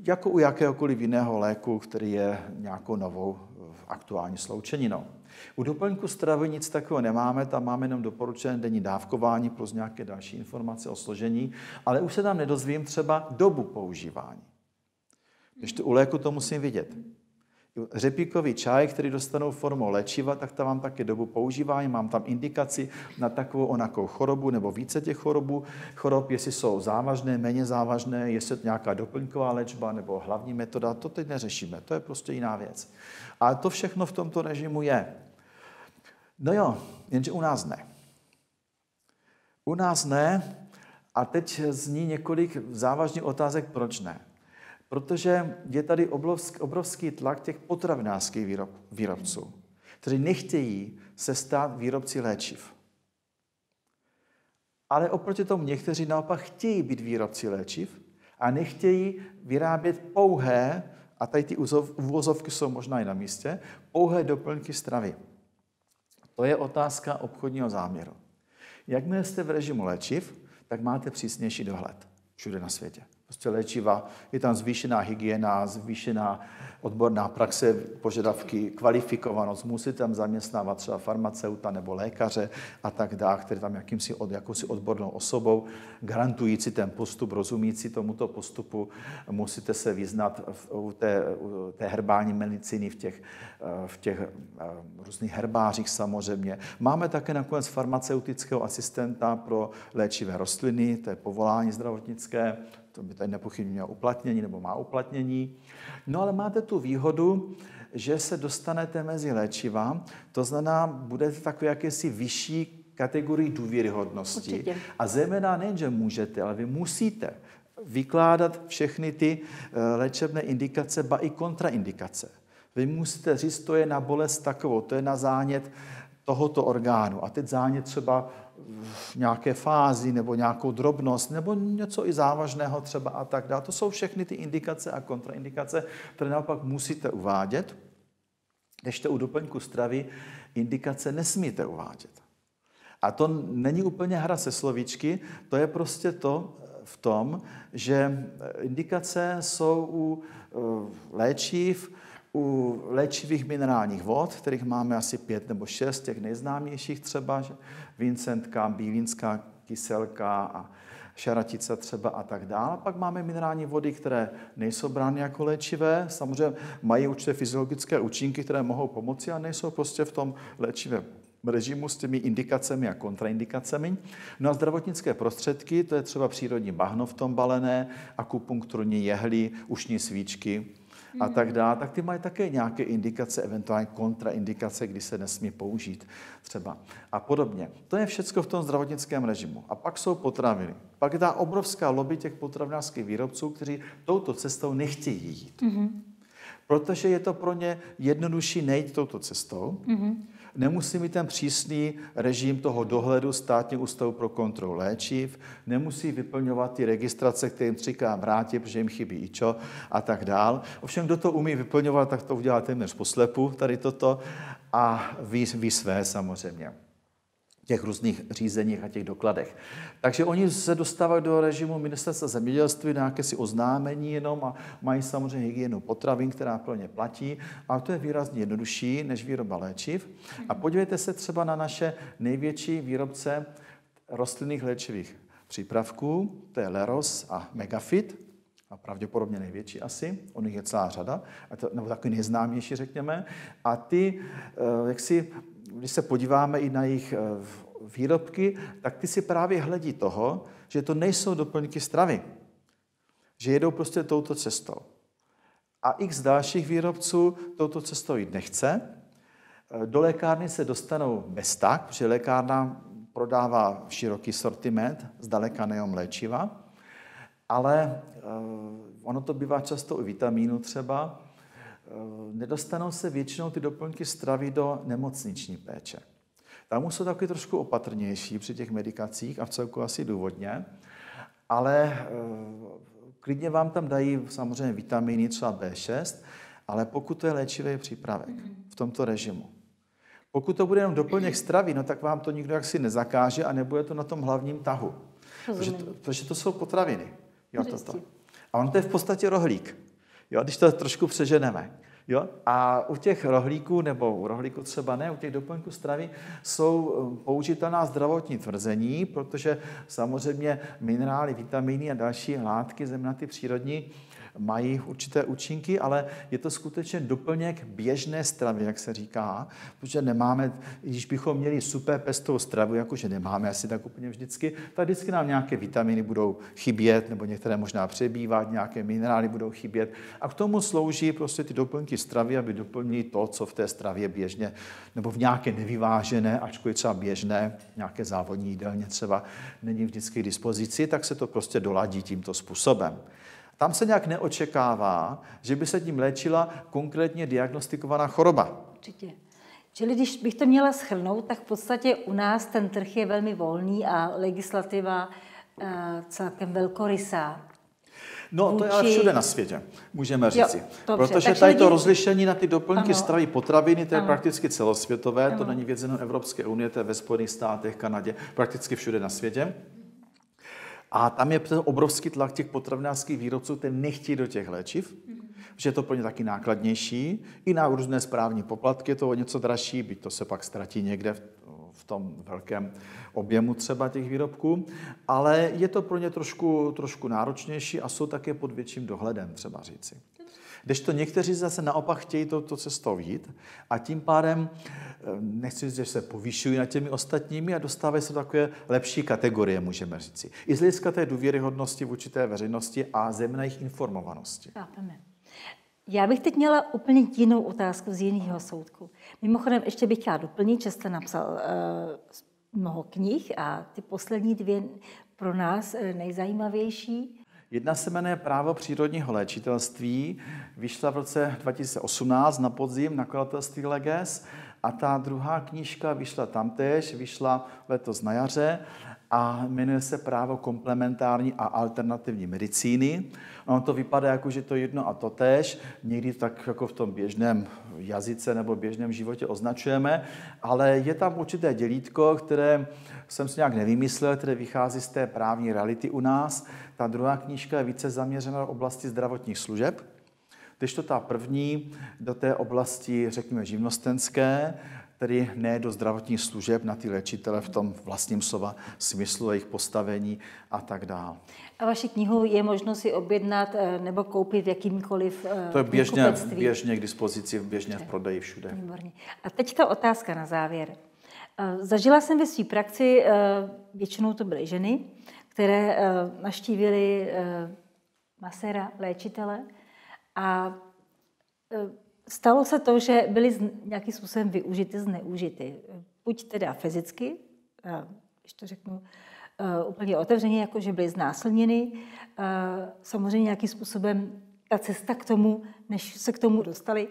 Jako u jakéhokoliv jiného léku, který je nějakou novou aktuální sloučeninou. U doplňku stravy nic takového nemáme, tam máme jenom doporučené denní dávkování plus nějaké další informace o složení, ale už se tam nedozvím třeba dobu používání. Když to u léku to musím vidět řepíkový čaj, který dostanou formou léčiva, tak tam mám také dobu používání, mám tam indikaci na takovou onakou chorobu nebo více těch chorobů, chorob, jestli jsou závažné, méně závažné, jestli je to nějaká doplňková léčba nebo hlavní metoda, to teď neřešíme, to je prostě jiná věc. A to všechno v tomto režimu je. No jo, jenže u nás ne. U nás ne, a teď zní několik závažných otázek, proč ne. Protože je tady obrovský, tlak těch potravinářských výrob, výrobců, kteří nechtějí se stát výrobci léčiv. Ale oproti tomu někteří naopak chtějí být výrobci léčiv a nechtějí vyrábět pouhé, a tady ty uvozovky jsou možná i na místě, pouhé doplňky stravy. To je otázka obchodního záměru. Jakmile jste v režimu léčiv, tak máte přísnější dohled všude na světě prostě léčiva, je tam zvýšená hygiena, zvýšená odborná praxe, požadavky, kvalifikovanost, musí tam zaměstnávat třeba farmaceuta nebo lékaře a tak dále, který tam jakýmsi, od, jakousi odbornou osobou, garantující ten postup, rozumící tomuto postupu, musíte se vyznat v, té, té herbální medicíny, v těch, v těch eh, různých herbářích samozřejmě. Máme také nakonec farmaceutického asistenta pro léčivé rostliny, to je povolání zdravotnické, to by tady nepochybně mělo uplatnění nebo má uplatnění. No ale máte tu výhodu, že se dostanete mezi léčiva, to znamená, budete takové jakési vyšší kategorii důvěryhodnosti. Určitě. A zejména nejen, že můžete, ale vy musíte vykládat všechny ty eh, léčebné indikace, ba i kontraindikace. Vy musíte říct, to je na bolest takovou, to je na zánět tohoto orgánu. A teď zánět třeba v nějaké fázi nebo nějakou drobnost nebo něco i závažného třeba a tak dále. To jsou všechny ty indikace a kontraindikace, které naopak musíte uvádět, když to u doplňku stravy indikace nesmíte uvádět. A to není úplně hra se slovíčky, to je prostě to v tom, že indikace jsou u eh, léčiv, u léčivých minerálních vod, kterých máme asi pět nebo šest, těch nejznámějších třeba, že Vincentka, bílinská kyselka a šaratice třeba a tak dále. Pak máme minerální vody, které nejsou brány jako léčivé, samozřejmě mají určité fyziologické účinky, které mohou pomoci a nejsou prostě v tom léčivém režimu s těmi indikacemi a kontraindikacemi. No a zdravotnické prostředky, to je třeba přírodní bahno v tom balené, akupunkturní jehly, ušní svíčky, a tak dále, tak ty mají také nějaké indikace, eventuálně kontraindikace, kdy se nesmí použít třeba a podobně. To je všechno v tom zdravotnickém režimu. A pak jsou potraviny. Pak je ta obrovská lobby těch potravinářských výrobců, kteří touto cestou nechtějí jít. Mm-hmm. Protože je to pro ně jednodušší nejít touto cestou. Mm-hmm nemusí mít ten přísný režim toho dohledu státního ústavu pro kontrolu léčiv, nemusí vyplňovat ty registrace, které jim třikrát vrátí, protože jim chybí ičo a tak dál. Ovšem, kdo to umí vyplňovat, tak to udělá téměř poslepu, tady toto, a ví, ví své samozřejmě těch různých řízeních a těch dokladech. Takže oni se dostávají do režimu ministerstva zemědělství na jakési oznámení jenom a mají samozřejmě hygienu potravin, která pro ně platí, ale to je výrazně jednodušší než výroba léčiv. A podívejte se třeba na naše největší výrobce rostlinných léčivých přípravků, to je Leros a Megafit, a pravděpodobně největší asi, o nich je celá řada, nebo takový nejznámější, řekněme. A ty, eh, jak si když se podíváme i na jejich eh, výrobky, tak ty si právě hledí toho, že to nejsou doplňky stravy. Že jedou prostě touto cestou. A x dalších výrobců touto cestou jít nechce. Eh, do lékárny se dostanou bez tak, protože lékárna prodává široký sortiment, zdaleka nejenom léčiva. ale ono to bývá často u vitamínu třeba, nedostanou se většinou ty doplňky stravy do nemocniční péče. Tam už jsou taky trošku opatrnější při těch medikacích a v celku asi důvodně, ale klidně vám tam dají samozřejmě vitamíny, třeba B6, ale pokud to je léčivý přípravek v tomto režimu, pokud to bude jenom doplněk stravy, no tak vám to nikdo jaksi nezakáže a nebude to na tom hlavním tahu. Protože to, protože to jsou potraviny. Jo, to, to. A on to je v podstatě rohlík. Jo, když to trošku přeženeme. Jo? A u těch rohlíků, nebo u rohlíku třeba ne, u těch doplňků stravy jsou eh, použitelná zdravotní tvrzení, protože samozřejmě minerály, vitamíny a další látky zemnaty přírodní mají určité účinky, ale je to skutečně doplněk běžné stravy, jak se říká, protože nemáme, když bychom měli super pestou stravu, jakože nemáme asi tak úplně vždycky, tak vždycky nám nějaké vitaminy budou chybět, nebo některé možná přebývat, nějaké minerály budou chybět. A k tomu slouží prostě ty doplňky stravy, aby doplnili to, co v té stravě běžně, nebo v nějaké nevyvážené, ačkoliv třeba běžné, nějaké závodní jídelně třeba není vždycky k dispozici, tak se to prostě doladí tímto způsobem. Tam se nějak neočekává, že by se tím léčila konkrétně diagnostikovaná choroba. Určitě. Čili když bych to měla schrnout, tak v podstatě u nás ten trh je velmi volný a legislativa uh, celkem velkorysá. No, vůči... to je ale všude na světě, můžeme říci. Jo, Protože Takže tady lidi... to rozlišení na ty doplňky ano. stravy potraviny, to je ano. prakticky celosvětové, ano. to není věc jenom Evropské unie, to je ve Spojených státech, Kanadě, prakticky všude na světě. A tam je obrovský tlak těch potravinářských výrobců, kteří nechtějí do těch léčiv, mm-hmm. že je to pro ně taky nákladnější. I na různé správní poplatky je to o něco dražší, byť to se pak ztratí někde v, v tom velkém objemu třeba těch výrobků, ale je to pro ně trošku, trošku náročnější a jsou také pod větším dohledem, třeba říci. To někteří zase naopak chtějí touto cestou jít a tím pádem nechci říct, že se povýšují nad těmi ostatními a dostávají se do takové lepší kategorie, můžeme říci. I z hlediska té důvěryhodnosti v určité veřejnosti a zejména jejich informovanosti. Chápeme. Já bych teď měla úplně jinou otázku z jiného soudku. Mimochodem, ještě bych chtěla doplnit, že jste napsal uh, mnoho knih a ty poslední dvě pro nás uh, nejzajímavější. Jedna se jmenuje Právo přírodního léčitelství, vyšla v roce 2018 na podzim nakladatelství Leges a ta druhá knížka vyšla tamtéž, vyšla letos na jaře a jmenuje se Právo komplementární a alternativní medicíny. Ono to vypadá jako, že to jedno a to tež, někdy tak jako v tom běžném jazyce nebo běžném životě označujeme, ale je tam určité dělítko, které jsem si nějak nevymyslel, které vychází z té právní reality u nás. Ta druhá knížka je více zaměřena do oblasti zdravotních služeb, když to ta první do té oblasti, řekněme, živnostenské, tedy ne do zdravotních služeb na ty léčitele v tom vlastním slova smyslu, jejich postavení a tak dále. A vaši knihu je možno si objednat eh, nebo koupit v jakýmkoliv eh, To je běžně, běžně k dispozici, běžně v prodeji všude. Výborně. A teď ta otázka na závěr. Eh, zažila jsem ve své praxi, většinou to byly ženy, které naštívily maséra, léčitele, a e, stalo se to, že byly nějakým způsobem využity, zneužity. Buď teda fyzicky, když to řeknu e, úplně otevřeně, jako že byly znásilněny. Samozřejmě nějakým způsobem ta cesta k tomu, než se k tomu dostali,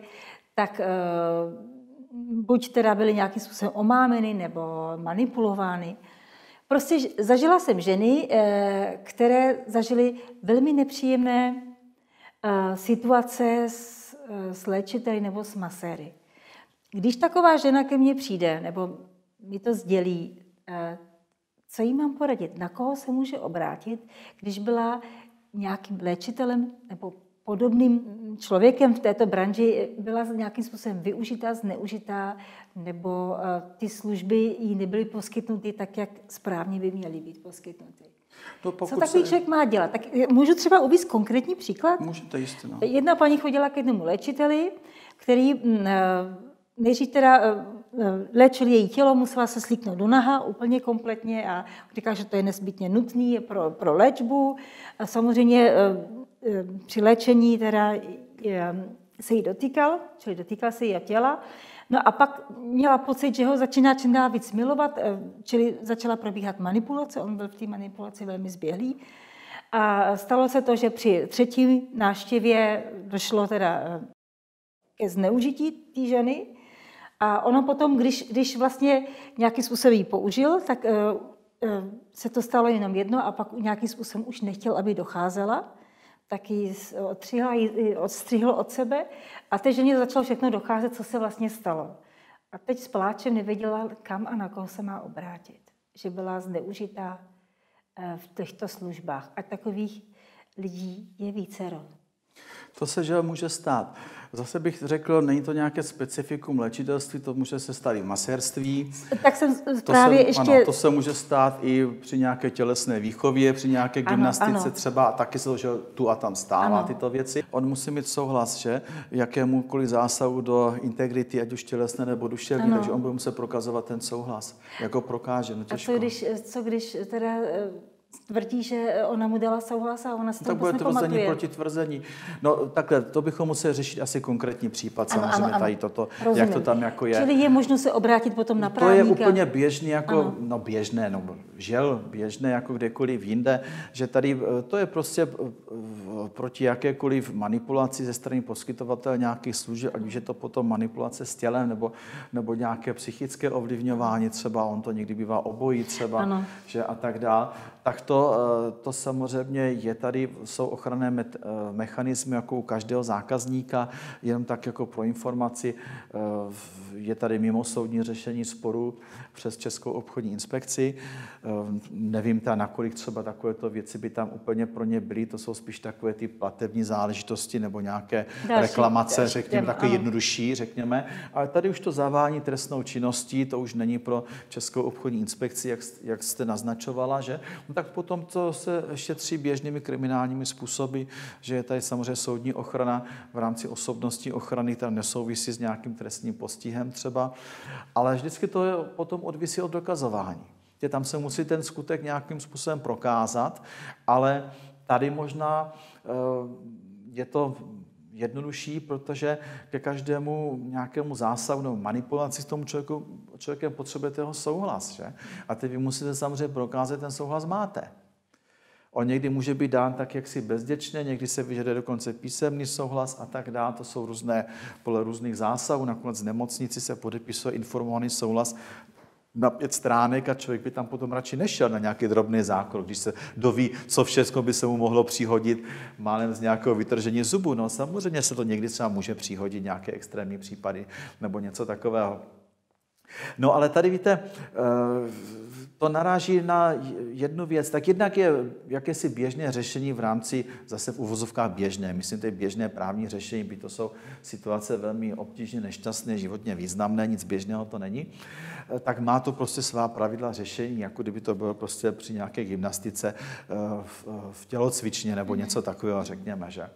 tak e, buď teda byly nějakým způsobem omámeny nebo manipulovány. Prostě zažila jsem ženy, které zažily velmi nepříjemné situace s, e, s léčiteli nebo s maséry. Když taková žena ke mně přijde, nebo mi to sdělí, e, co jí mám poradit, na koho se může obrátit, když byla nějakým léčitelem nebo podobným člověkem v této branži byla nějakým způsobem využitá, zneužitá, nebo e, ty služby jí nebyly poskytnuty tak, jak správně by měly být poskytnuty. To Co takový se... člověk má dělat? Tak můžu třeba uvést konkrétní příklad? Můžete jistě. No. Jedna paní chodila k jednomu léčiteli, který mm, eh, nejdřív teda eh, eh, léčil její tělo, musela se slíknout do naha úplně kompletně a říká, že to je nezbytně nutné pro, pro léčbu. A samozřejmě při léčení teda se jí dotýkal, čili dotýkal se jí těla No a pak měla pocit, že ho začíná čím dál víc milovat, eh, čili začala probíhat manipulace, on byl v té manipulaci velmi zběhlý. A stalo se to, že při třetí návštěvě došlo teda eh, ke zneužití té ženy. A ono potom, když, když vlastně nějakým způsobem ji použil, tak se to stalo jenom jedno a pak nějakým způsobem už nechtěl, aby docházela tak ji odstřihl od sebe a té ženě začalo všechno docházet, co se vlastně stalo. A teď s pláčem nevěděla, kam a na koho se má obrátit. Že byla zneužitá eh, v těchto službách. A takových lidí je vícero. To se že může stát. Zase bych řekl, není to nějaké specifikum léčitelství, to může se stát i v masérství. Tak jsem právě to se, ještě... Ano, to se může stát i při nějaké tělesné výchově, při nějaké gymnastice ano, ano. třeba, a taky se to, že tu a tam stává ano. tyto věci. On musí mít souhlas, že jakémukoliv zásahu do integrity, ať už tělesné nebo duševní, takže on bude muset prokazovat ten souhlas. Jako prokáže, no těžko. A co když, co když teda eh, tvrdí, že ona mu dala souhlas a ona se to Tak bude tvrzení proti tvrzení. No takhle, to bychom museli řešit asi konkrétní případ, ano, samozřejmě ano, ano. tady toto, Rozumím. jak to tam jako je. Čili je možno se obrátit potom na právníka. To je úplně běžný, jako, ano. no běžné, no žel, běžné jako kdekoliv jinde, že tady eh, to je prostě eh, proti jakékoliv manipulaci ze strany poskytovatele nějakých služeb, ať už je to potom manipulace s tělem nebo, nebo nějaké psychické ovlivňování, třeba on to někdy bývá obojí třeba, ano. že a tak dále tak to, eh, to samozřejmě je tady, jsou ochranné eh, mechanismy jako u každého zákazníka, jenom tak jako pro informaci, eh, je tady mimo soudní řešení sporu přes Českou obchodní inspekci. Nevím ta, nakolik třeba takovéto věci by tam úplně pro ně byly, to jsou spíš takové ty platební záležitosti nebo nějaké další, reklamace, další, řekněme, takové jednodušší, řekněme. Ale tady už to zavání trestnou činností, to už není pro Českou obchodní inspekci, jak, jak jste naznačovala, že? No tak potom to se šetří běžnými kriminálními způsoby, že je tady samozřejmě soudní ochrana v rámci osobnostní ochrany, ta nesouvisí s nějakým trestním postihem třeba, ale vždycky to je potom odvisí od dokazování. Že tam se musí ten skutek nějakým způsobem prokázat, ale tady možná eh, je to jednodušší, protože ke každému nějakému zásahu nebo manipulaci s tomu člověku, člověkem potřebujete jeho souhlas. Že? A teď vy musíte samozřejmě prokázat, ten souhlas máte. On někdy může být dán tak jaksi bezděčně, někdy se vyžaduje dokonce písemný souhlas a tak dále. To jsou různé, podle různých zásahů. Nakonec v nemocnici se podepisuje informovaný souhlas na pět stránek a člověk by tam potom radši nešel na nějaký drobný zákrok, když se doví, co všechno by se mu mohlo přihodit málem z nějakého vytržení zubu. No samozřejmě se to někdy třeba může přihodit nějaké extrémní případy nebo něco takového. No ale tady víte, eh, to naráží na jednu věc. Tak jednak je jakési běžné řešení v rámci, zase v uvozovkách běžné, myslím, to je běžné právní řešení, by to jsou situace velmi obtížně nešťastné, životně významné, nic běžného to není, tak má to prostě svá pravidla řešení, jako kdyby to bylo prostě při nějaké gymnastice eh, v tělocvičně nebo něco takového, řekněme. Že?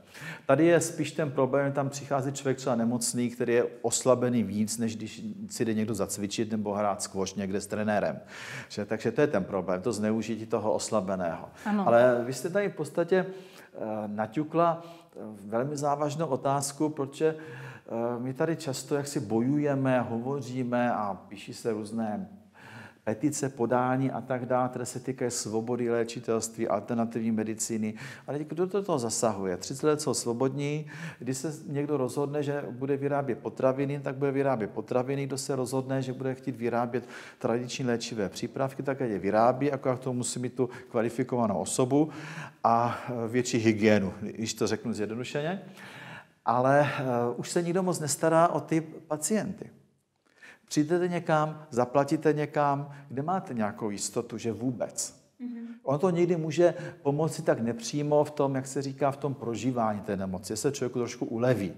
Tady je spíš ten problém, tam přichází člověk třeba nemocný, který je oslabený víc, než když si jde někdo zacvičit nebo hrát skvoš někde s trenérem. Že? Takže to je ten problém, to zneužití toho oslabeného. Ano. Ale vy jste tady v podstatě eh, naťukla eh, velmi závažnou otázku, protože eh, my tady často jak si bojujeme, hovoříme a píší se různé petice, podání a tak dále, které se týkají svobody léčitelství, alternativní medicíny. Ale kdo do toho zasahuje? 30 let jsou svobodní. Když se někdo rozhodne, že bude vyrábět potraviny, tak bude vyrábět potraviny. Kdo se rozhodne, že bude chtít vyrábět tradiční léčivé přípravky, tak je vyrábí, jako to musí mít tu kvalifikovanou osobu a větší hygienu, když to řeknu zjednodušeně. Ale uh, už se nikdo moc nestará o ty pacienty. Přijdete někam, zaplatíte někam, kde máte nějakou jistotu, že vůbec. Mm-hmm. Ono to někdy může pomoci tak nepřímo v tom, jak se říká, v tom prožívání té nemoci. Se člověku trošku uleví,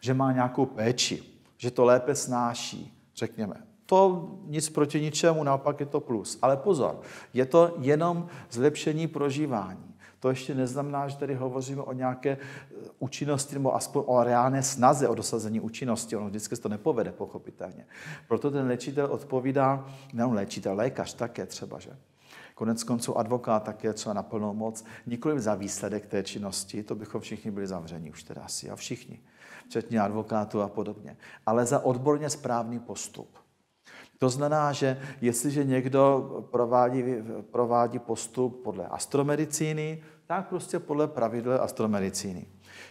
že má nějakou péči, že to lépe snáší, řekněme. To nic proti ničemu, naopak je to plus. Ale pozor, je to jenom zlepšení prožívání. To ještě neznamená, že tady hovoříme o nějaké e, účinnosti nebo aspoň o reálné snaze o dosazení účinnosti. Ono vždycky se to nepovede, pochopitelně. Proto ten léčitel odpovídá, nejenom léčitel, lékař také třeba, že? Konec konců advokát také třeba na plnou moc, nikoli za výsledek té činnosti, to bychom všichni byli zavření už teda asi, a všichni, včetně advokátů a podobně, ale za odborně správný postup. To znamená, že jestliže někdo provádí, provádí postup podle astromedicíny, tak prostě podle pravidel astromedicíny.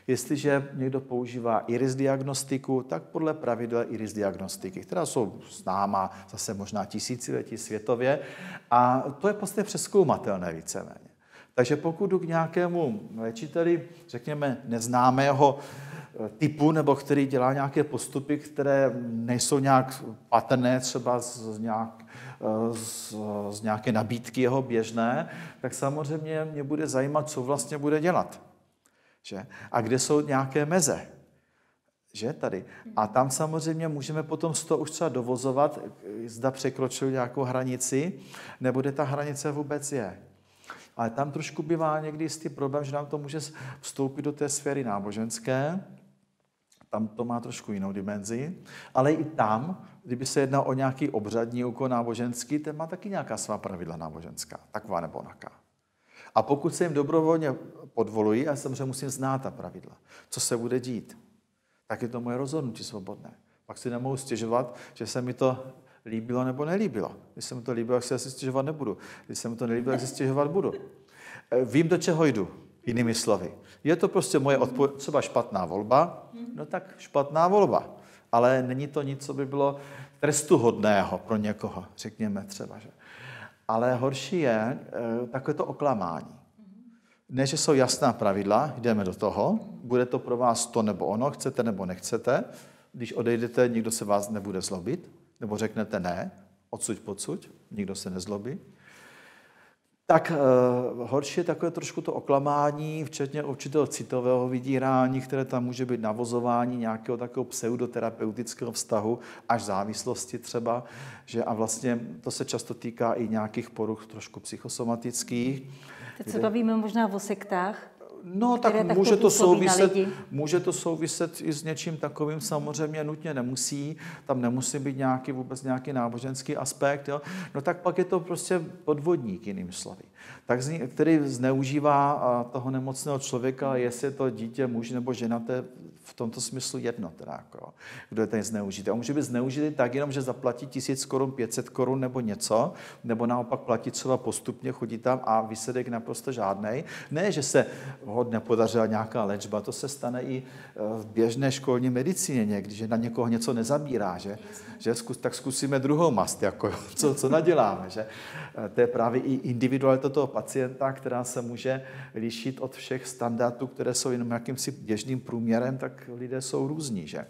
Jestliže někdo používá iris diagnostiku, tak podle pravidel iris diagnostiky, která jsou známá zase možná tisíciletí světově a to je prostě přeskoumatelné víceméně. Takže pokud jdu k nějakému léčiteli, řekněme, neznámého eh, typu, nebo který dělá nějaké postupy, které nejsou nějak patrné třeba z, nějak, z, z nějaké nabídky jeho běžné, tak samozřejmě mě bude zajímat, co vlastně bude dělat. Že? A kde jsou nějaké meze. Že tady. A tam samozřejmě můžeme potom z toho už třeba dovozovat, zda překročil nějakou hranici, nebo kde ta hranice vůbec je. Ale tam trošku bývá někdy jistý problém, že nám to může vstoupit do té sféry náboženské, tam to má trošku jinou dimenzi, ale i tam, kdyby se jedná o nějaký obřadní úkon náboženský, ten má taky nějaká svá pravidla náboženská, taková nebo onaká. A pokud se jim dobrovolně podvolují, a samozřejmě musím znát ta pravidla, co se bude dít, tak je to moje rozhodnutí svobodné. Pak si nemohu stěžovat, že se mi to líbilo nebo nelíbilo. Když se mi to líbilo, tak se asi stěžovat nebudu. Když se mi to nelíbilo, tak se stěžovat budu. E, vím, do čeho jdu, jinými slovy. Je to prostě moje odpověď, třeba špatná volba, no tak špatná volba. Ale není to nic, co by bylo trestuhodného pro někoho, řekněme třeba. Že? Ale horší je e, takové to oklamání. Ne, že jsou jasná pravidla, jdeme do toho, bude to pro vás to nebo ono, chcete nebo nechcete. Když odejdete, nikdo se vás nebude zlobit, nebo řeknete ne, odsuď pocud, nikdo se nezlobí. Tak uh, horší je takové trošku to oklamání, včetně určitého citového vydírání, které tam může být navozování nějakého takového pseudoterapeutického vztahu až závislosti třeba, že a vlastně to se často týká i nějakých poruch trošku psychosomatických. Teď se bavíme možná o sektách. No, tak může to, souviset, může to souviset i s něčím takovým, samozřejmě nutně nemusí, tam nemusí být nějaký vůbec nějaký náboženský aspekt, jo? no tak pak je to prostě podvodník, jiným slovy tak který zneužívá toho nemocného člověka, jestli je to dítě, muž nebo žena, to je v tomto smyslu jedno, teda, jako, kdo je ten zneužitý. On může být zneužitý tak jenom, že zaplatí tisíc korun, 500 korun nebo něco, nebo naopak platí třeba postupně, chodí tam a výsledek naprosto žádný. Ne, že se ho nepodařila nějaká léčba, to se stane i v běžné školní medicíně někdy, že na někoho něco nezabírá, že, že zkus, tak zkusíme druhou mast, jako, co, co naděláme. Že? To je právě i individualita toho pacienta, která se může lišit od všech standardů, které jsou jenom jakýmsi běžným průměrem, tak lidé jsou různí. Že?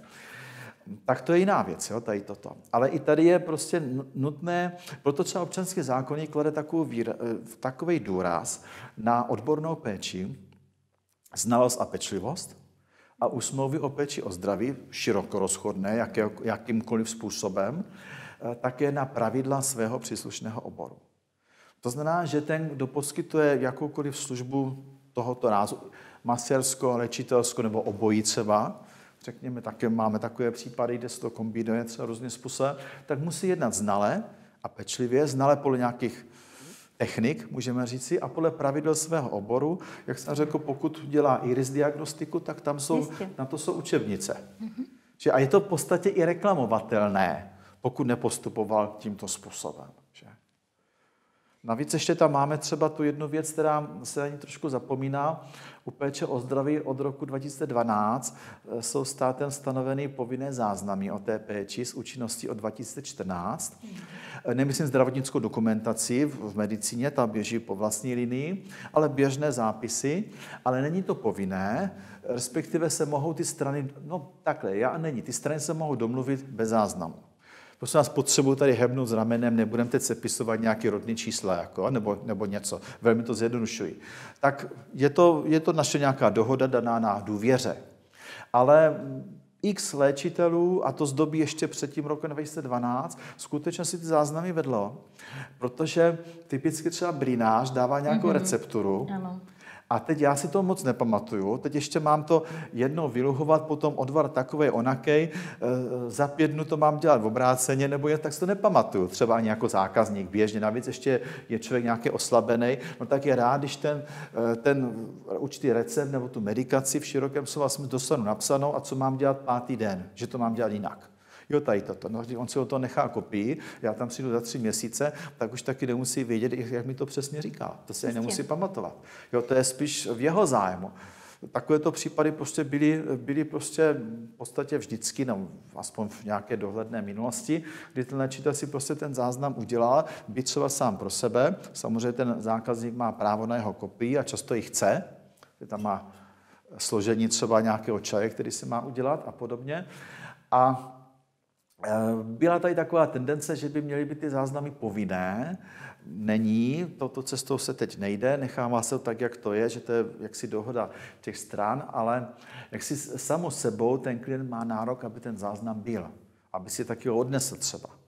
Tak to je jiná věc, jo, tady toto. Ale i tady je prostě nutné, proto třeba občanský zákonník klade takový, takový důraz na odbornou péči, znalost a pečlivost, a u smlouvy o péči o zdraví, široko rozchodné, jaké, jakýmkoliv způsobem, eh, také na pravidla svého příslušného oboru. To znamená, že ten, kdo poskytuje jakoukoliv službu tohoto rázu, masérsko, léčitelsko nebo obojí třeba, řekněme, také máme takové případy, kde se to kombinuje třeba různým způsobem, tak musí jednat znale a pečlivě, znale podle nějakých technik, můžeme říci, a podle pravidel svého oboru, jak jsem řekl, pokud dělá iris diagnostiku, tak tam jsou, Jistě. na to jsou učebnice. Mm-hmm. a je to v podstatě i reklamovatelné, pokud nepostupoval tímto způsobem. Navíc ještě tam máme třeba tu jednu věc, která se ani trošku zapomíná. U péče o zdraví od roku 2012 eh, jsou státem stanoveny povinné záznamy o té péči s účinností od 2014. Eh, nemyslím zdravotnickou dokumentaci v medicíně, ta běží po vlastní linii, ale běžné zápisy, ale není to povinné, respektive se mohou ty strany, no takhle, já není, ty strany se mohou domluvit bez záznamu. Prosím vás, potřebuji tady hebnout s ramenem, nebudeme teď sepisovat nějaký rodný čísla, jako, nebo, nebo něco. Velmi to zjednodušuji. Tak je to, je to naše nějaká dohoda daná na důvěře. Ale x léčitelů, a to z doby ještě před tím rokem 2012, skutečně si ty záznamy vedlo, protože typicky třeba brinář dává nějakou mm-hmm. recepturu, ano. A teď já si to moc nepamatuju. Teď ještě mám to jednou vyluhovat, potom odvar takový onakej, e, za pět dnů to mám dělat v obráceně, nebo je, tak si to nepamatuju. Třeba ani jako zákazník běžně. Navíc ještě je člověk nějaký oslabený, no tak je rád, když ten, e, ten určitý recept nebo tu medikaci v širokém slova dostanu napsanou a co mám dělat pátý den, že to mám dělat jinak. Jo, tady toto. No, on si o to nechá kopii, já tam přijdu za tři měsíce, tak už taky nemusí vědět, jak mi to přesně říká. To si nemusí pamatovat. Jo, to je spíš v jeho zájmu. Takovéto případy prostě byly, byly prostě v podstatě vždycky, no, aspoň v nějaké dohledné minulosti, kdy ten léčitel si prostě ten záznam udělá, byť třeba sám pro sebe. Samozřejmě ten zákazník má právo na jeho kopii a často ji chce, tam má složení třeba nějakého čaje, který se má udělat a podobně. A byla tady taková tendence, že by měly být ty záznamy povinné, není, toto cestou se teď nejde, nechává se to tak, jak to je, že to je jaksi dohoda těch stran, ale jak si samo sebou ten klient má nárok, aby ten záznam byl, aby si taky ho odnesl třeba.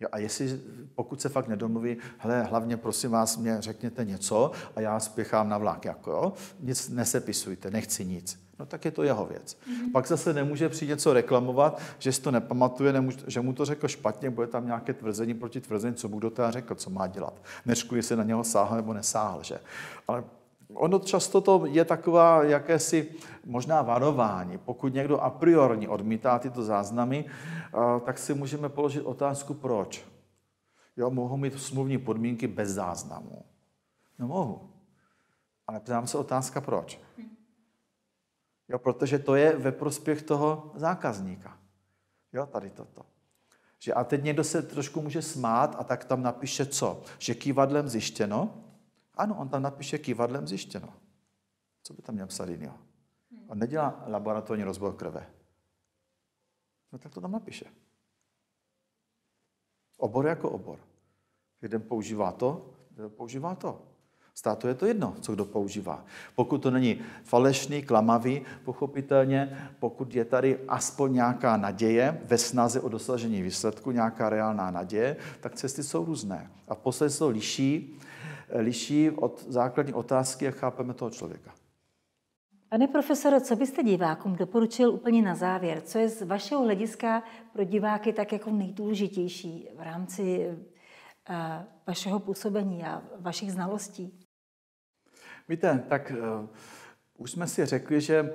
Jo, a jestli, pokud se fakt nedomluví, hele, hlavně prosím vás, mě řekněte něco a já spěchám na vlak, jako jo, nic nesepisujte, nechci nic no tak je to jeho věc. Mm-hmm. Pak zase nemůže přijít něco reklamovat, že si to nepamatuje, nemůže, že mu to řekl špatně, bude tam nějaké tvrzení proti tvrzení, co mu do toho řekl, co má dělat. Neřku, jestli na něho sáhl nebo nesáhl, že? Ale ono často to je taková jakési možná varování. Pokud někdo a priori odmítá tyto záznamy, tak si můžeme položit otázku, proč. Jo, mohu mít smluvní podmínky bez záznamu. No mohu. Ale ptám se otázka, proč. Jo, protože to je ve prospěch toho zákazníka. Jo, tady toto. Že a teď někdo se trošku může smát a tak tam napíše co? Že kývadlem zjištěno? Ano, on tam napíše kývadlem zjištěno. Co by tam měl psat jiného? On nedělá laboratorní rozbor krve. No tak to tam napíše. Obor jako obor. Jeden používá to, jeden používá to. Státu je to jedno, co kdo používá. Pokud to není falešný, klamavý, pochopitelně, pokud je tady aspoň nějaká naděje ve snaze o dosažení výsledku, nějaká reálná naděje, tak cesty jsou různé. A v se to liší, liší od základní otázky, jak chápeme toho člověka. Pane profesore, co byste divákům doporučil úplně na závěr? Co je z vašeho hlediska pro diváky tak jako nejdůležitější v rámci eh, vašeho působení a vašich znalostí? Víte, tak uh, už jsme si řekli, že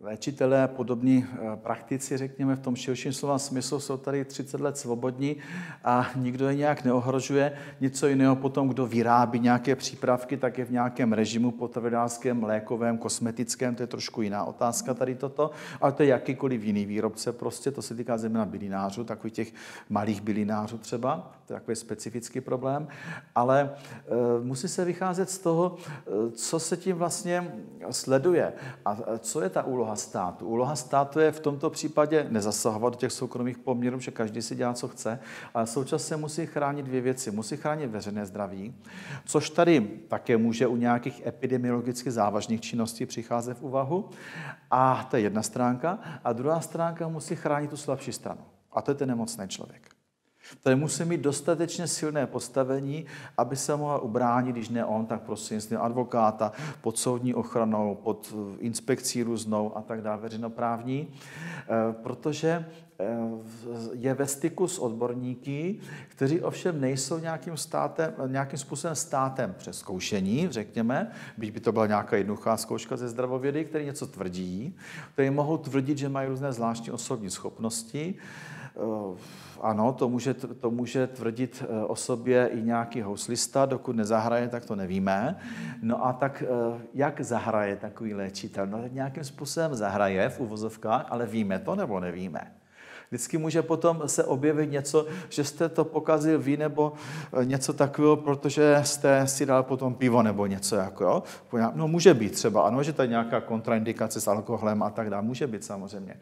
léčitelé a podobní eh, praktici, řekněme v tom širším slova smyslu, jsou tady 30 let svobodní a nikdo je nějak neohrožuje. Něco jiného potom, kdo vyrábí nějaké přípravky, tak je v nějakém režimu potravinářském, lékovém, kosmetickém, to je trošku jiná otázka tady toto, ale to je jakýkoliv jiný výrobce prostě, to se týká zejména bylinářů, takových těch malých bylinářů třeba, to je takový specifický problém, ale e, musí se vycházet z toho, e, co se tím vlastně sleduje a co je ta úloha státu. Úloha státu je v tomto případě nezasahovat do těch soukromých poměrů, že každý si dělá, co chce, ale současně musí chránit dvě věci. Musí chránit veřejné zdraví, což tady také může u nějakých epidemiologicky závažných činností přicházet v úvahu. A to je jedna stránka. A druhá stránka musí chránit tu slabší stranu. A to je ten nemocný člověk. Tady musí mít dostatečně silné postavení, aby se mohl ubránit, když ne on, tak prostřednictvím advokáta, pod soudní ochranou, pod inspekcí různou a tak dále, veřejnoprávní, eh, protože eh, je ve styku s odborníky, kteří ovšem nejsou nějakým, státem, nějakým způsobem státem přeskoušení, řekněme, byť by to byla nějaká jednoduchá zkouška ze zdravovědy, který něco tvrdí, který mohou tvrdit, že mají různé zvláštní osobní schopnosti, Eh, ano, to může, to může tvrdit eh, o sobě i nějaký houslista, dokud nezahraje, tak to nevíme. No a tak eh, jak zahraje takový léčitel? No nějakým způsobem zahraje v uvozovkách, ale víme to nebo nevíme? Vždycky může potom se objevit něco, že jste to pokazil vy nebo něco takového, protože jste si dal potom pivo nebo něco jako, jo? No může být třeba, ano, že to je nějaká kontraindikace s alkoholem a tak dále, může být samozřejmě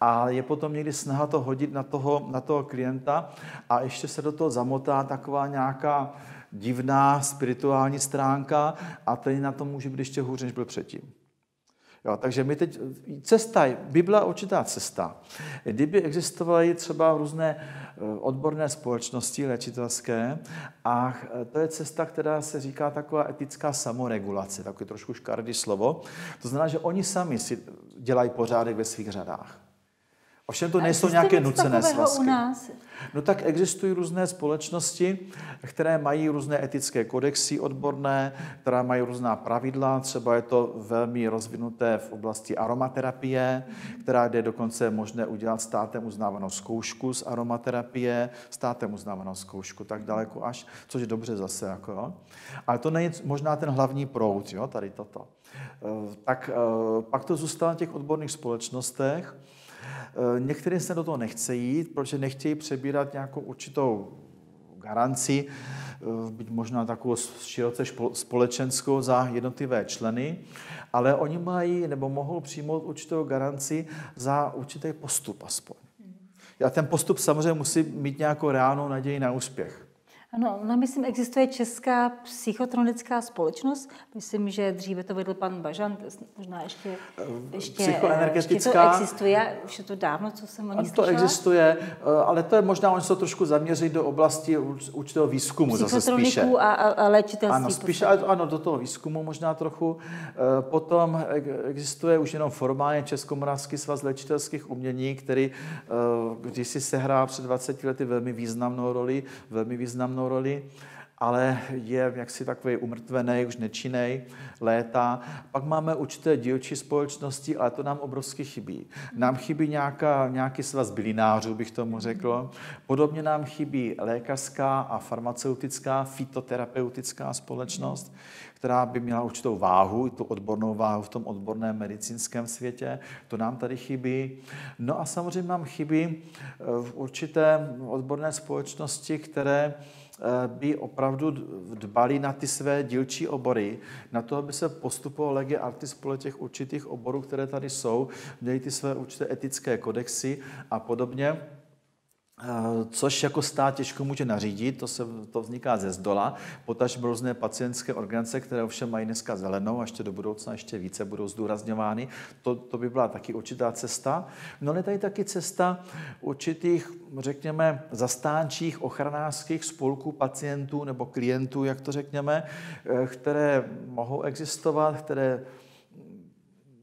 a je potom někdy snaha to hodit na toho, na toho klienta a ještě se do toho zamotá taková nějaká divná spirituální stránka a ten na to může být ještě hůř, než byl předtím. Jo, takže my teď, cesta, by byla určitá cesta. Kdyby existovaly třeba různé eh, odborné společnosti léčitelské a eh, to je cesta, která se říká taková etická samoregulace, takové trošku škardý slovo. To znamená, že oni sami si dělají pořádek ve svých řadách. Ovšem to nejsou nějaké nucené svazky. u nás? No tak existují různé společnosti, které mají různé etické kodexy odborné, které mají různá pravidla. Třeba je to velmi rozvinuté v oblasti aromaterapie, která je dokonce možné udělat státem uznávanou zkoušku z aromaterapie, státem uznávanou zkoušku, tak daleko až, což je dobře zase. Jako, jo. Ale to není možná ten hlavní proud, jo, tady toto. Eh, tak eh, pak to zůstalo na těch odborných společnostech, Eh, některý se do toho nechce jít, protože nechtějí přebírat nějakou určitou garanci, eh, být možná takovou široce společenskou za jednotlivé členy, ale oni mají nebo mohou přijmout určitou garanci za určitý postup aspoň. A ten postup samozřejmě musí mít nějakou reálnou naději na úspěch. Ano, no myslím, existuje Česká psychotronická společnost. Myslím, že dříve to vedl pan Bažan, možná ještě, ještě, Psychoenergetická. ještě to existuje. Už je to dávno, co jsem o ní To existuje, eh, ale to je možná, oni se trošku zaměřit do oblasti určitého výzkumu zase spíše. A, a, léčitelství. Ano, spíše, ano, do toho výzkumu možná trochu. Eh, potom existuje už jenom formálně Českomoravský svaz léčitelských umění, který eh, když si sehrál před 20 lety velmi významnou roli, velmi významnou významnou roli, ale je jaksi takový umrtvený, už nečinej, léta. Pak máme určité dílčí společnosti, ale to nám obrovsky chybí. Nám chybí nějaká, nějaký svaz bylinářů, bych tomu řekl. Podobně nám chybí lékařská a farmaceutická, fitoterapeutická společnost, která by měla určitou váhu, tu odbornou váhu v tom odborném medicínském světě. To nám tady chybí. No a samozřejmě nám chybí eh, v určité odborné společnosti, které by opravdu dbali na ty své dílčí obory, na to, aby se postupovalo lege artis podle těch určitých oborů, které tady jsou, měli ty své určité etické kodexy a podobně. Eh, což jako stát těžko může nařídit, to, se, to vzniká ze zdola, potažmo různé pacientské organizace, které ovšem mají dneska zelenou a ještě do budoucna ještě více budou zdůrazňovány. To, to by byla taky určitá cesta. No ale tady taky cesta určitých, řekněme, zastánčích ochranářských spolků pacientů nebo klientů, jak to řekněme, eh, které mohou existovat, které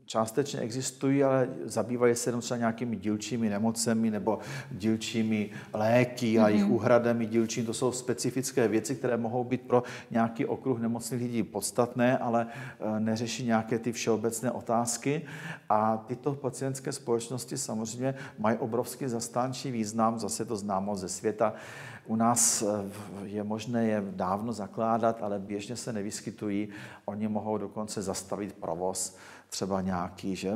částečně existují, ale zabývají se jenom třeba nějakými dílčími nemocemi nebo dílčími léky a jejich mm-hmm. úhradami dílčím. To jsou specifické věci, které mohou být pro nějaký okruh nemocných lidí podstatné, ale eh, neřeší nějaké ty všeobecné otázky. A tyto pacientské společnosti samozřejmě mají obrovský zastánčí význam, zase to známo ze světa. U nás eh, je možné je dávno zakládat, ale běžně se nevyskytují. Oni mohou dokonce zastavit provoz třeba nějaký, že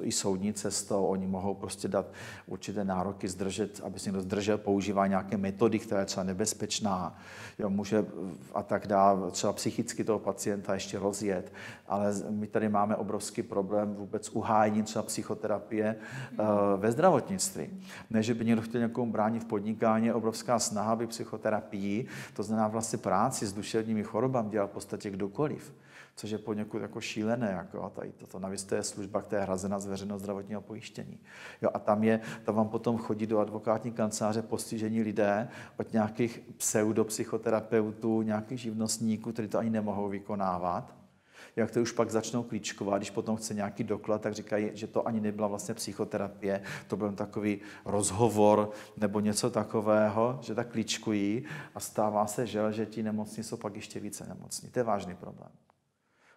i soudní cestou, oni mohou prostě dát určité nároky, zdržet, aby si někdo zdržel používá nějaké metody, která je třeba nebezpečná, jo, může a tak dále, třeba psychicky toho pacienta ještě rozjet, ale my tady máme obrovský problém vůbec uhájení třeba psychoterapie uh, ve zdravotnictví. Ne, že by někdo chtěl někomu bránit v podnikání, obrovská snaha by psychoterapii, to znamená vlastně práci s duševními chorobami dělal v podstatě kdokoliv což je poněkud jako šílené. Jako, tady toto navíc to je služba, která je hrazena z veřejného zdravotního pojištění. Jo, a tam, je, tam vám potom chodí do advokátní kanceláře postižení lidé od nějakých pseudopsychoterapeutů, nějakých živnostníků, kteří to ani nemohou vykonávat. Jak to už pak začnou klíčkovat, když potom chce nějaký doklad, tak říkají, že to ani nebyla vlastně psychoterapie, to byl takový rozhovor nebo něco takového, že tak klíčkují a stává se, že ti nemocní jsou pak ještě více nemocní. To je vážný problém.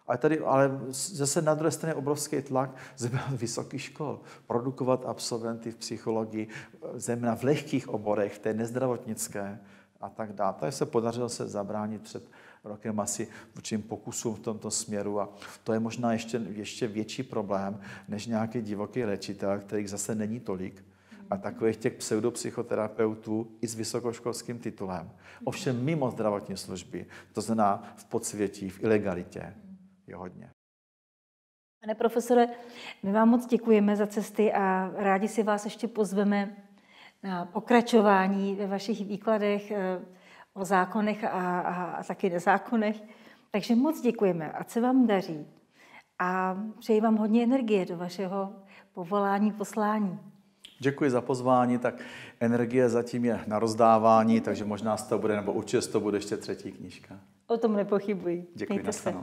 Ale, tady, ale zase na druhé straně obrovský tlak z vysokých škol. Produkovat absolventy v psychologii, zejména v lehkých oborech, v té nezdravotnické a tak dále. Tady se podařilo se zabránit před rokem asi určitým pokusům v tomto směru a to je možná ještě, ještě větší problém než nějaký divoký léčitel, kterých zase není tolik, a takových těch pseudopsychoterapeutů i s vysokoškolským titulem. Ovšem mimo zdravotní služby, to znamená v podsvětí, v ilegalitě je hodně. Pane profesore, my vám moc děkujeme za cesty a rádi si vás ještě pozveme na pokračování ve vašich výkladech eh, o zákonech a, a, a taky nezákonech. Takže moc děkujeme, a se vám daří. A přeji vám hodně energie do vašeho povolání, poslání. Děkuji za pozvání, tak energie zatím je na rozdávání, takže možná z toho bude, nebo určitě z toho bude ještě třetí knížka. O tom nepochybuji. Děkuji, Mějte se.